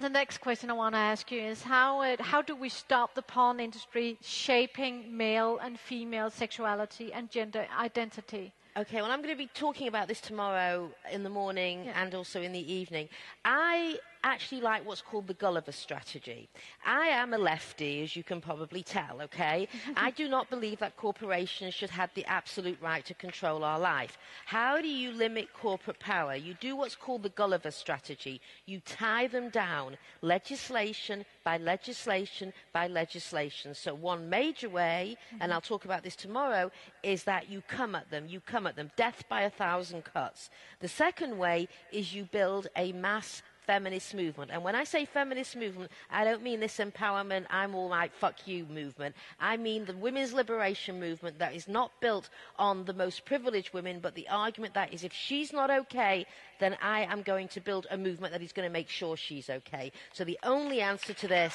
The next question I want to ask you is how, it, how do we stop the porn industry shaping male and female sexuality and gender identity? Okay, well, I'm going to be talking about this tomorrow in the morning yeah. and also in the evening. I actually like what's called the Gulliver strategy. I am a lefty, as you can probably tell, okay? I do not believe that corporations should have the absolute right to control our life. How do you limit corporate power? You do what's called the Gulliver strategy. You tie them down, legislation by legislation by legislation. So, one major way, and mm-hmm. I'll talk about this tomorrow, is that you come at them. You come at them. Death by a thousand cuts. The second way is you build a mass feminist movement. And when I say feminist movement, I don't mean this empowerment, I'm all right, fuck you movement. I mean the women's liberation movement that is not built on the most privileged women, but the argument that is if she's not okay, then I am going to build a movement that is going to make sure she's okay. So the only answer to this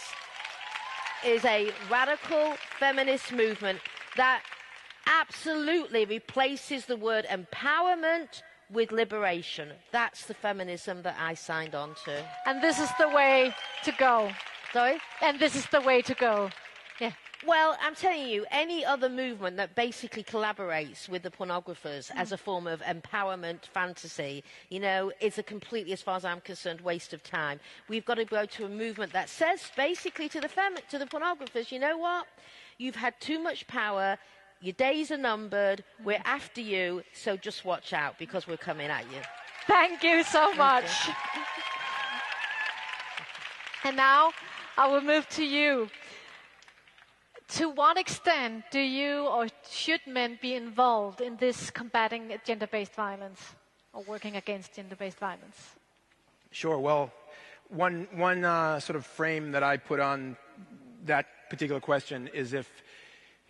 is a radical feminist movement that absolutely replaces the word empowerment with liberation. That's the feminism that I signed on to. And this is the way to go. Sorry? And this is the way to go. Yeah. Well, I'm telling you, any other movement that basically collaborates with the pornographers Mm. as a form of empowerment fantasy, you know, is a completely, as far as I'm concerned, waste of time. We've got to go to a movement that says basically to the fem- to the pornographers, you know what? You've had too much power. Your days are numbered. We're after you, so just watch out because we're coming at you. Thank you so much. And now I will move to you. To what extent do you or should men be involved in this combating gender based violence or working against gender based violence? Sure. Well, one, one uh, sort of frame that I put on that particular question is if,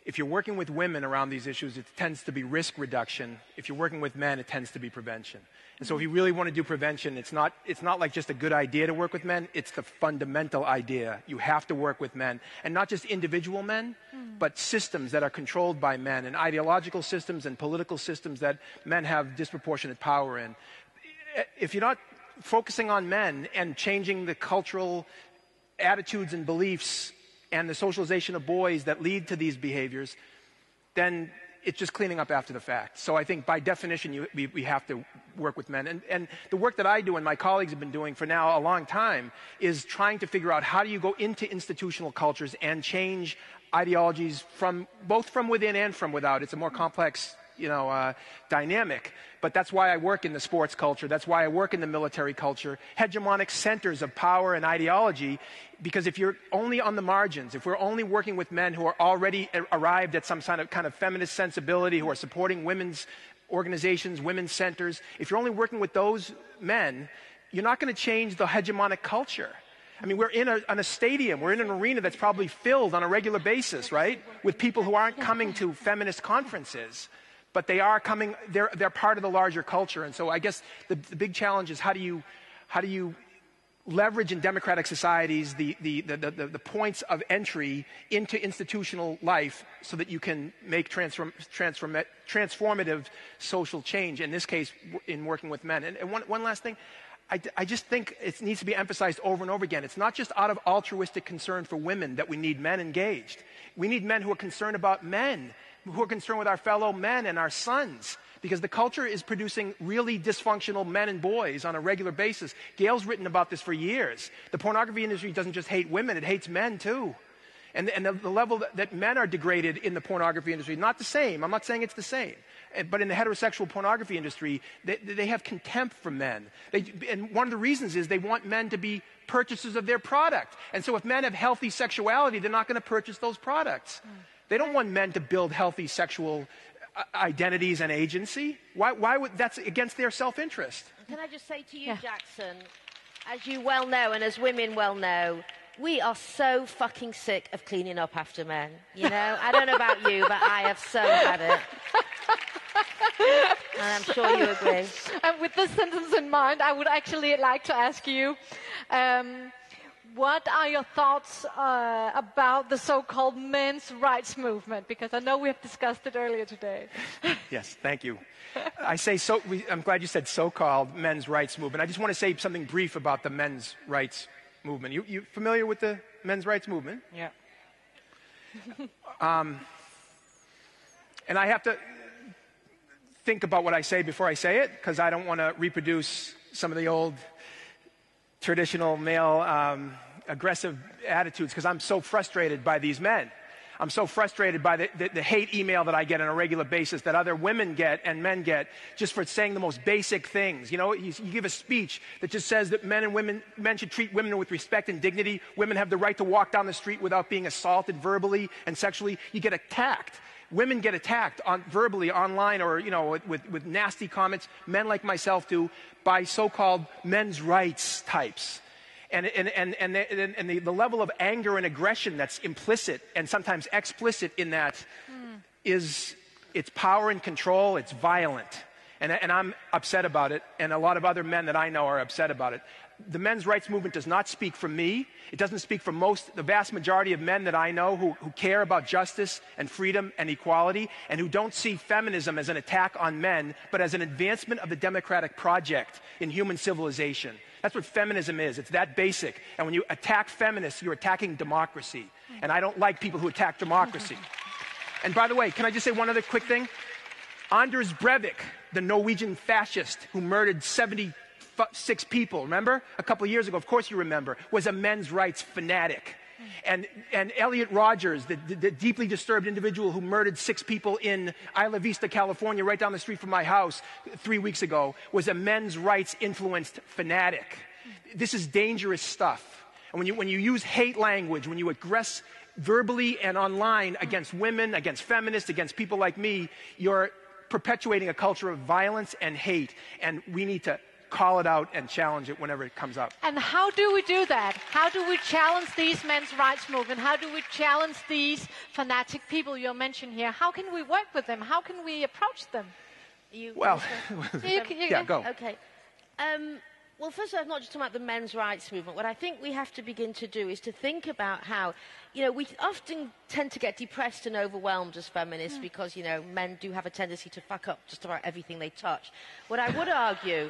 if you're working with women around these issues, it tends to be risk reduction. If you're working with men, it tends to be prevention. And so if you really want to do prevention, it's not, it's not like just a good idea to work with men, it's the fundamental idea. You have to work with men. And not just individual men, but systems that are controlled by men, and ideological systems and political systems that men have disproportionate power in. If you're not focusing on men and changing the cultural attitudes and beliefs and the socialization of boys that lead to these behaviors, then it's just cleaning up after the fact. So I think by definition, you, we, we have to work with men. And, and the work that I do and my colleagues have been doing for now a long time is trying to figure out how do you go into institutional cultures and change ideologies from both from within and from without. It's a more complex you know, uh, dynamic. But that's why I work in the sports culture. That's why I work in the military culture. Hegemonic centers of power and ideology. Because if you're only on the margins, if we're only working with men who are already arrived at some kind of, kind of feminist sensibility, who are supporting women's organizations, women's centers, if you're only working with those men, you're not going to change the hegemonic culture. I mean, we're in a, in a stadium, we're in an arena that's probably filled on a regular basis, right? With people who aren't coming to feminist conferences but they are coming they're, they're part of the larger culture and so i guess the, the big challenge is how do you how do you leverage in democratic societies the, the, the, the, the points of entry into institutional life so that you can make transform, transform, transformative social change in this case in working with men and, and one, one last thing I, I just think it needs to be emphasized over and over again. It's not just out of altruistic concern for women that we need men engaged. We need men who are concerned about men, who are concerned with our fellow men and our sons, because the culture is producing really dysfunctional men and boys on a regular basis. Gail's written about this for years. The pornography industry doesn't just hate women, it hates men too. And, and the, the level that, that men are degraded in the pornography industry, not the same. I'm not saying it's the same. Uh, But in the heterosexual pornography industry, they, they have contempt for men. They, and one of the reasons is they want men to be purchasers of their product. And so if men have healthy sexuality, they're not going to purchase those products. They don't want men to build healthy sexual uh, identities and agency. Why, why would, that's against their self-interest. Can I just say to you, Jackson, as you well know, and as women well know, we are so fucking sick of cleaning up after men. You know, I don't know about you, but I have so had it. And I'm sure you agree. And with this sentence in mind, I would actually like to ask you um, what are your thoughts uh, about the so called men's rights movement? Because I know we have discussed it earlier today. Yes, thank you. I say so. We, I'm glad you said so-called men's rights movement. I just want to say something brief about the men's rights movement. You, you familiar with the men's rights movement? Yeah. Um, and I have to think about what I say before I say it because I don't want to reproduce some of the old traditional male um, aggressive attitudes because I'm so frustrated by these men. I'm so frustrated by the, the, the, hate email that I get on a regular basis that other women get and men get just for saying the most basic things. You know, you, you, give a speech that just says that men and women, men should treat women with respect and dignity. Women have the right to walk down the street without being assaulted verbally and sexually. You get attacked. Women get attacked on, verbally online or, you know, with, with nasty comments. Men like myself do by so-called men's rights types and, and, and, and, the, and the, the, level of anger and aggression that's implicit and sometimes explicit in that mm. is it's power and control, it's violent. And, and I'm upset about it, and a lot of other men that I know are upset about it. The men's rights movement does not speak for me. It doesn't speak for most, the vast majority of men that I know who, who care about justice and freedom and equality and who don't see feminism as an attack on men, but as an advancement of the democratic project in human civilization. That's what feminism is. It's that basic. And when you attack feminists, you're attacking democracy. And I don't like people who attack democracy. and by the way, can I just say one other quick thing? Anders Breivik, the Norwegian fascist who murdered 76 people, remember? A couple years ago, of course you remember, was a men's rights fanatic. And, and Elliot Rodgers, the, the, the, deeply disturbed individual who murdered six people in Isla Vista, California, right down the street from my house three weeks ago, was a men's rights influenced fanatic. This is dangerous stuff. And when you, when you use hate language, when you aggress verbally and online against women, against feminists, against people like me, you're perpetuating a culture of violence and hate. And we need to call it out and challenge it whenever it comes up. And how do we do that? How do we challenge these men's rights movement? How do we challenge these fanatic people you mentioned here? How can we work with them? How can we approach them? You, well, you, you, yeah, go. Okay. Um, well, first of all, I'm not just talking about the men's rights movement. What I think we have to begin to do is to think about how, you know, we often tend to get depressed and overwhelmed as feminists mm. because, you know, men do have a tendency to fuck up just about everything they touch. What I would argue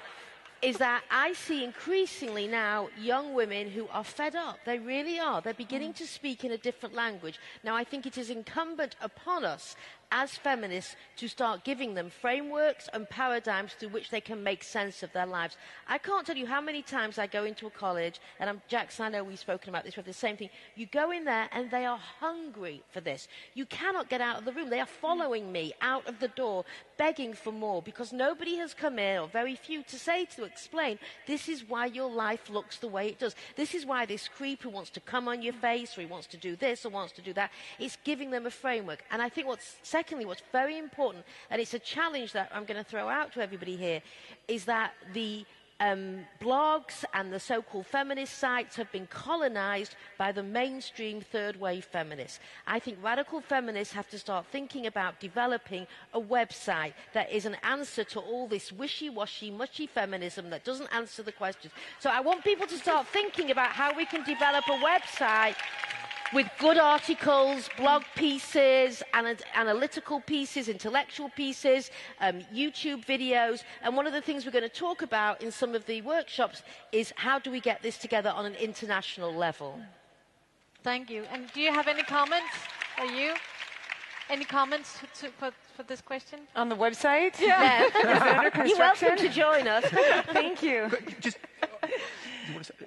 is that I see increasingly now young women who are fed up. They really are. They're beginning mm. to speak in a different language. Now, I think it is incumbent upon us as feminists to start giving them frameworks and paradigms through which they can make sense of their lives. I can't tell you how many times I go into a college, and I'm, Jackson, I know we've spoken about this, we the same thing. You go in there and they are hungry for this. You cannot get out of the room. They are following me out of the door, begging for more, because nobody has come in, or very few, to say, to explain, this is why your life looks the way it does. This is why this creep who wants to come on your face, or he wants to do this, or wants to do that, it's giving them a framework. And I think what's secondly, what's very important, and it's a challenge that I'm going to throw out to everybody here, is that the um, blogs and the so-called feminist sites have been colonized by the mainstream third wave feminists. I think radical feminists have to start thinking about developing a website that is an answer to all this wishy-washy, mushy feminism that doesn't answer the questions. So I want people to start thinking about how we can develop a website with good articles, blog pieces, analytical pieces, intellectual pieces, um, YouTube videos. And one of the things we're going to talk about in some of the workshops is how do we get this together on an international level. Thank you. And do you have any comments? Are you? Any comments to, for, for this question? On the website? Yeah. yeah. You're welcome to join us. Thank you. Just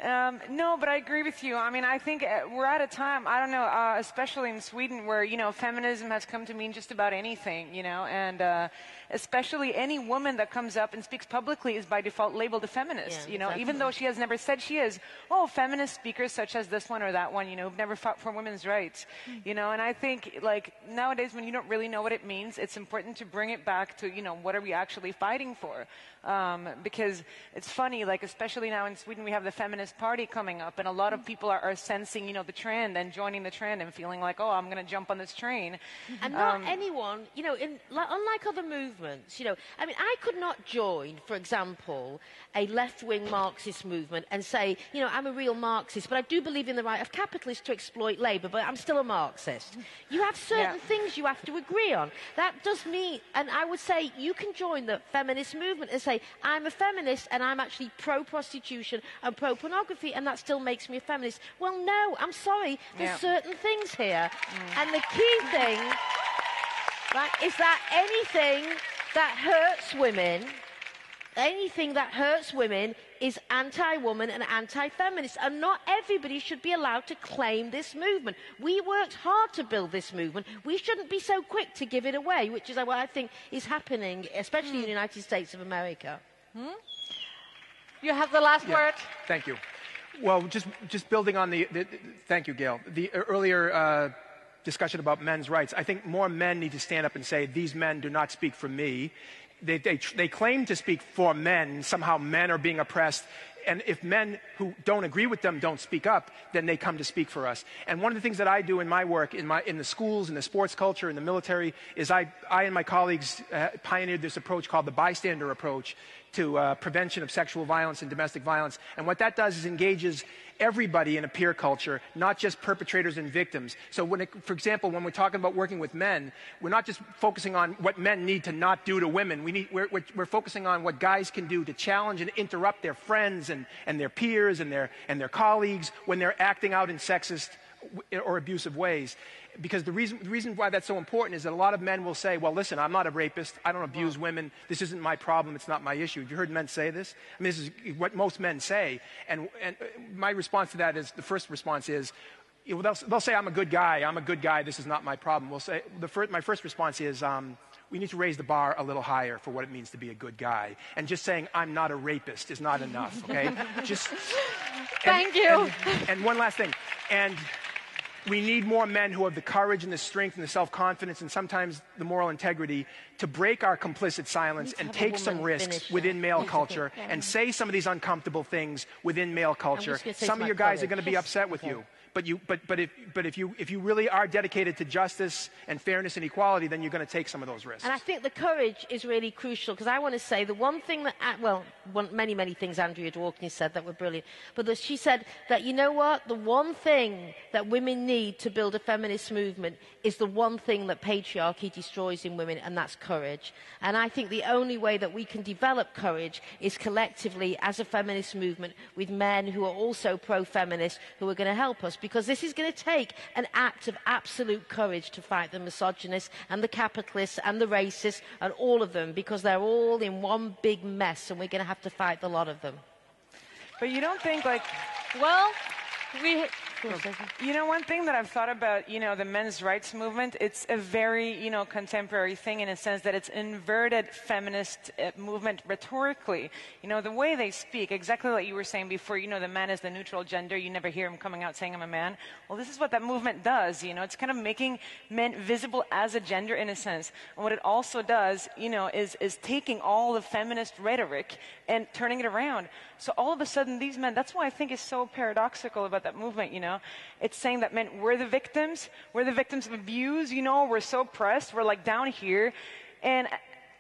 um, no, but I agree with you. I mean, I think uh, we're at a time, I don't know, uh, especially in Sweden, where, you know, feminism has come to mean just about anything, you know, and uh, especially any woman that comes up and speaks publicly is by default labeled a feminist, yeah, you know, exactly. even though she has never said she is. Oh, feminist speakers such as this one or that one, you know, who've never fought for women's rights, mm. you know, and I think, like, nowadays when you don't really know what it means, it's important to bring it back to, you know, what are we actually fighting for? Um, because it's funny, like, especially now in Sweden, we have the Feminist Party coming up, and a lot of people are, are sensing, you know, the trend and joining the trend and feeling like, oh, I'm going to jump on this train. And not um, anyone, you know, in, like, unlike other movements, you know, I mean, I could not join, for example, a left-wing Marxist movement and say, you know, I'm a real Marxist, but I do believe in the right of capitalists to exploit labour, but I'm still a Marxist. You have certain yeah. things you have to agree on. That does mean, and I would say you can join the feminist movement and say, I'm a feminist and I'm actually pro-prostitution and pro-pornography, and that still makes me a feminist. Well, no, I'm sorry. There's yeah. certain things here. Mm. And the key thing right, is that anything that hurts women, anything that hurts women is anti-woman and anti-feminist, and not everybody should be allowed to claim this movement. We worked hard to build this movement. We shouldn't be so quick to give it away, which is what I think is happening, especially in the United States of America. You have the last Yeah. word. Thank you. Well, just just building on the, the, the- thank you, Gail. The earlier uh, discussion about men's rights. I think more men need to stand up and say these men do not speak for me. They they, they claim to speak for men. Somehow, men are being oppressed. And if men who don't agree with them don't speak up, then they come to speak for us. And one of the things that I do in my work, in, my, in the schools, in the sports culture, in the military, is I, I and my colleagues uh, pioneered this approach called the bystander approach to uh, prevention of sexual violence and domestic violence. And what that does is engages everybody in a peer culture, not just perpetrators and victims. So, it, for example, when we're talking about working with men, we're not just focusing on what men need to not do to women. We need, we're, we're, we're focusing on what guys can do to challenge and interrupt their friends and, and their peers and their, and their colleagues when they're acting out in sexist or abusive ways. Because the reason, the reason why that's so important is that a lot of men will say, well, listen, I'm not a rapist. I don't abuse women. This isn't my problem. It's not my issue. Have you heard men say this? I mean, this is what most men say. And, and uh, my response to that is the first response is, you know, they'll, they'll say, I'm a good guy. I'm a good guy. This is not my problem. We'll say, my first response is, um, we need to raise the bar a little higher for what it means to be a good guy. And just saying, I'm not a rapist is not enough, okay? just. Thank you. And, and one last thing. And we need more men who have the courage and the strength and the self confidence and sometimes the moral integrity to break our complicit silence and take some risks within male culture and say some of these uncomfortable things within male culture. just gonna say Some of your guys are going to be upset with you. But, you, but, but, if, but if, you, if you really are dedicated to justice and fairness and equality, then you're going to take some of those risks. And I think the courage is really crucial because I want to say the one thing that, well, one, many, many things Andrea Dworkin said that were brilliant. But the, she said that, you know what? The one thing that women need to build a feminist movement is the one thing that patriarchy destroys in women, and that's courage. And I think the only way that we can develop courage is collectively as a feminist movement with men who are also pro feminist who are going to help us because this is going to take an act of absolute courage to fight the misogynists and the capitalists and the racists and all of them because they're all in one big mess and we're going to have to fight the lot of them. But you don't think like, Well, we. You know, one thing that I've thought about, you know, the men's rights movement, it's a very, you know, contemporary thing in a sense that it's inverted feminist uh, movement rhetorically. You know, the way they speak, exactly like you were saying before, you know, the man is the neutral gender. You never hear him coming out saying I'm a man. Well, this is what that movement does, you know, it's kind of making men visible as a gender in a sense. And what it also does, you know, is, is taking all the feminist rhetoric and turning it around. So all of a sudden, these men, that's why I think it's so paradoxical about that movement, you know. It's saying that men, we're the victims, we're the victims of abuse, you know, we're so oppressed, we're like down here. And,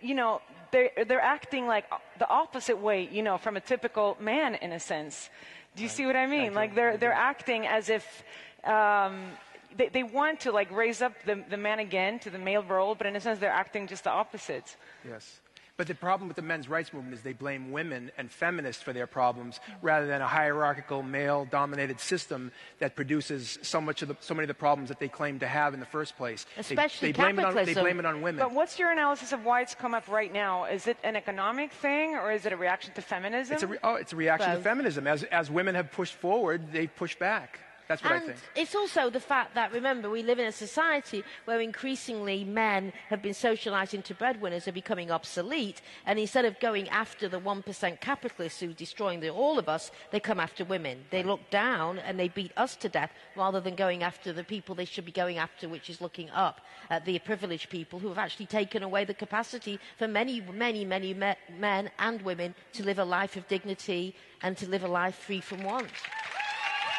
you know, they're, they're acting like the opposite way, you know, from a typical man in a sense. Do you see what I mean? Like they're, they're acting as if, um, they, they want to like raise up the, the man again to the male role, but in a sense they're acting just the opposite. Yes. But the problem with the men's rights movement is they blame women and feminists for their problems rather than a hierarchical male dominated system that produces so much of the, so many of the problems that they claim to have in the first place. They- Especially they, blame it on, they blame it on women. But what's your analysis of why it's come up right now? Is it an economic thing or is it a reaction to feminism? It's a, re- oh, it's a reaction to feminism. As, as women have pushed forward, they've pushed back. That's what and I think. it's also the fact that, remember, we live in a society where increasingly men have been socialized into breadwinners are becoming obsolete. And instead of going after the 1% capitalists who are destroying the, all of us, they come after women. They look down and they beat us to death rather than going after the people they should be going after, which is looking up at the privileged people who have actually taken away the capacity for many, many, many me- men and women to live a life of dignity and to live a life free from want.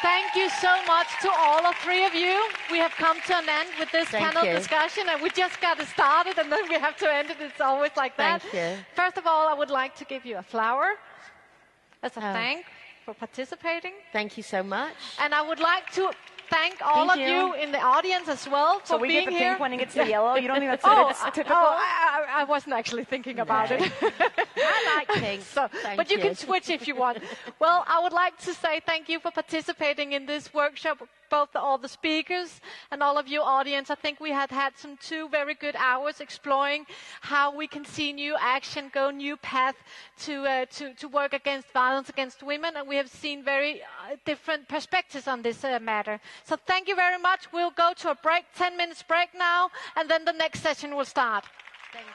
Thank you so much to all of three of you. We have come to an end with this Thank panel you. discussion, and we just got it started, and then we have to end it. It's always like that. Thank you. First of all, I would like to give you a flower as a Oh. thank for participating, Thank you so much. and I would like to thank all Thank of you. you. in the audience as well for So we being get the here. pink when it gets the yellow? You don't think that's oh, it's typical? Oh, I, I I wasn't actually thinking about it. I like pink. So, but you, you. can switch if you want. well, I would like to say thank you for participating in this workshop, both all the speakers and all of you audience. I think we had had some two very good hours exploring how we can see new action, go new path to uh, to to work against violence against women, and we have seen very uh, different perspectives on this uh, matter. So thank you very much. We'll go to a break, 10 minutes break now, and then the next session will start. Thank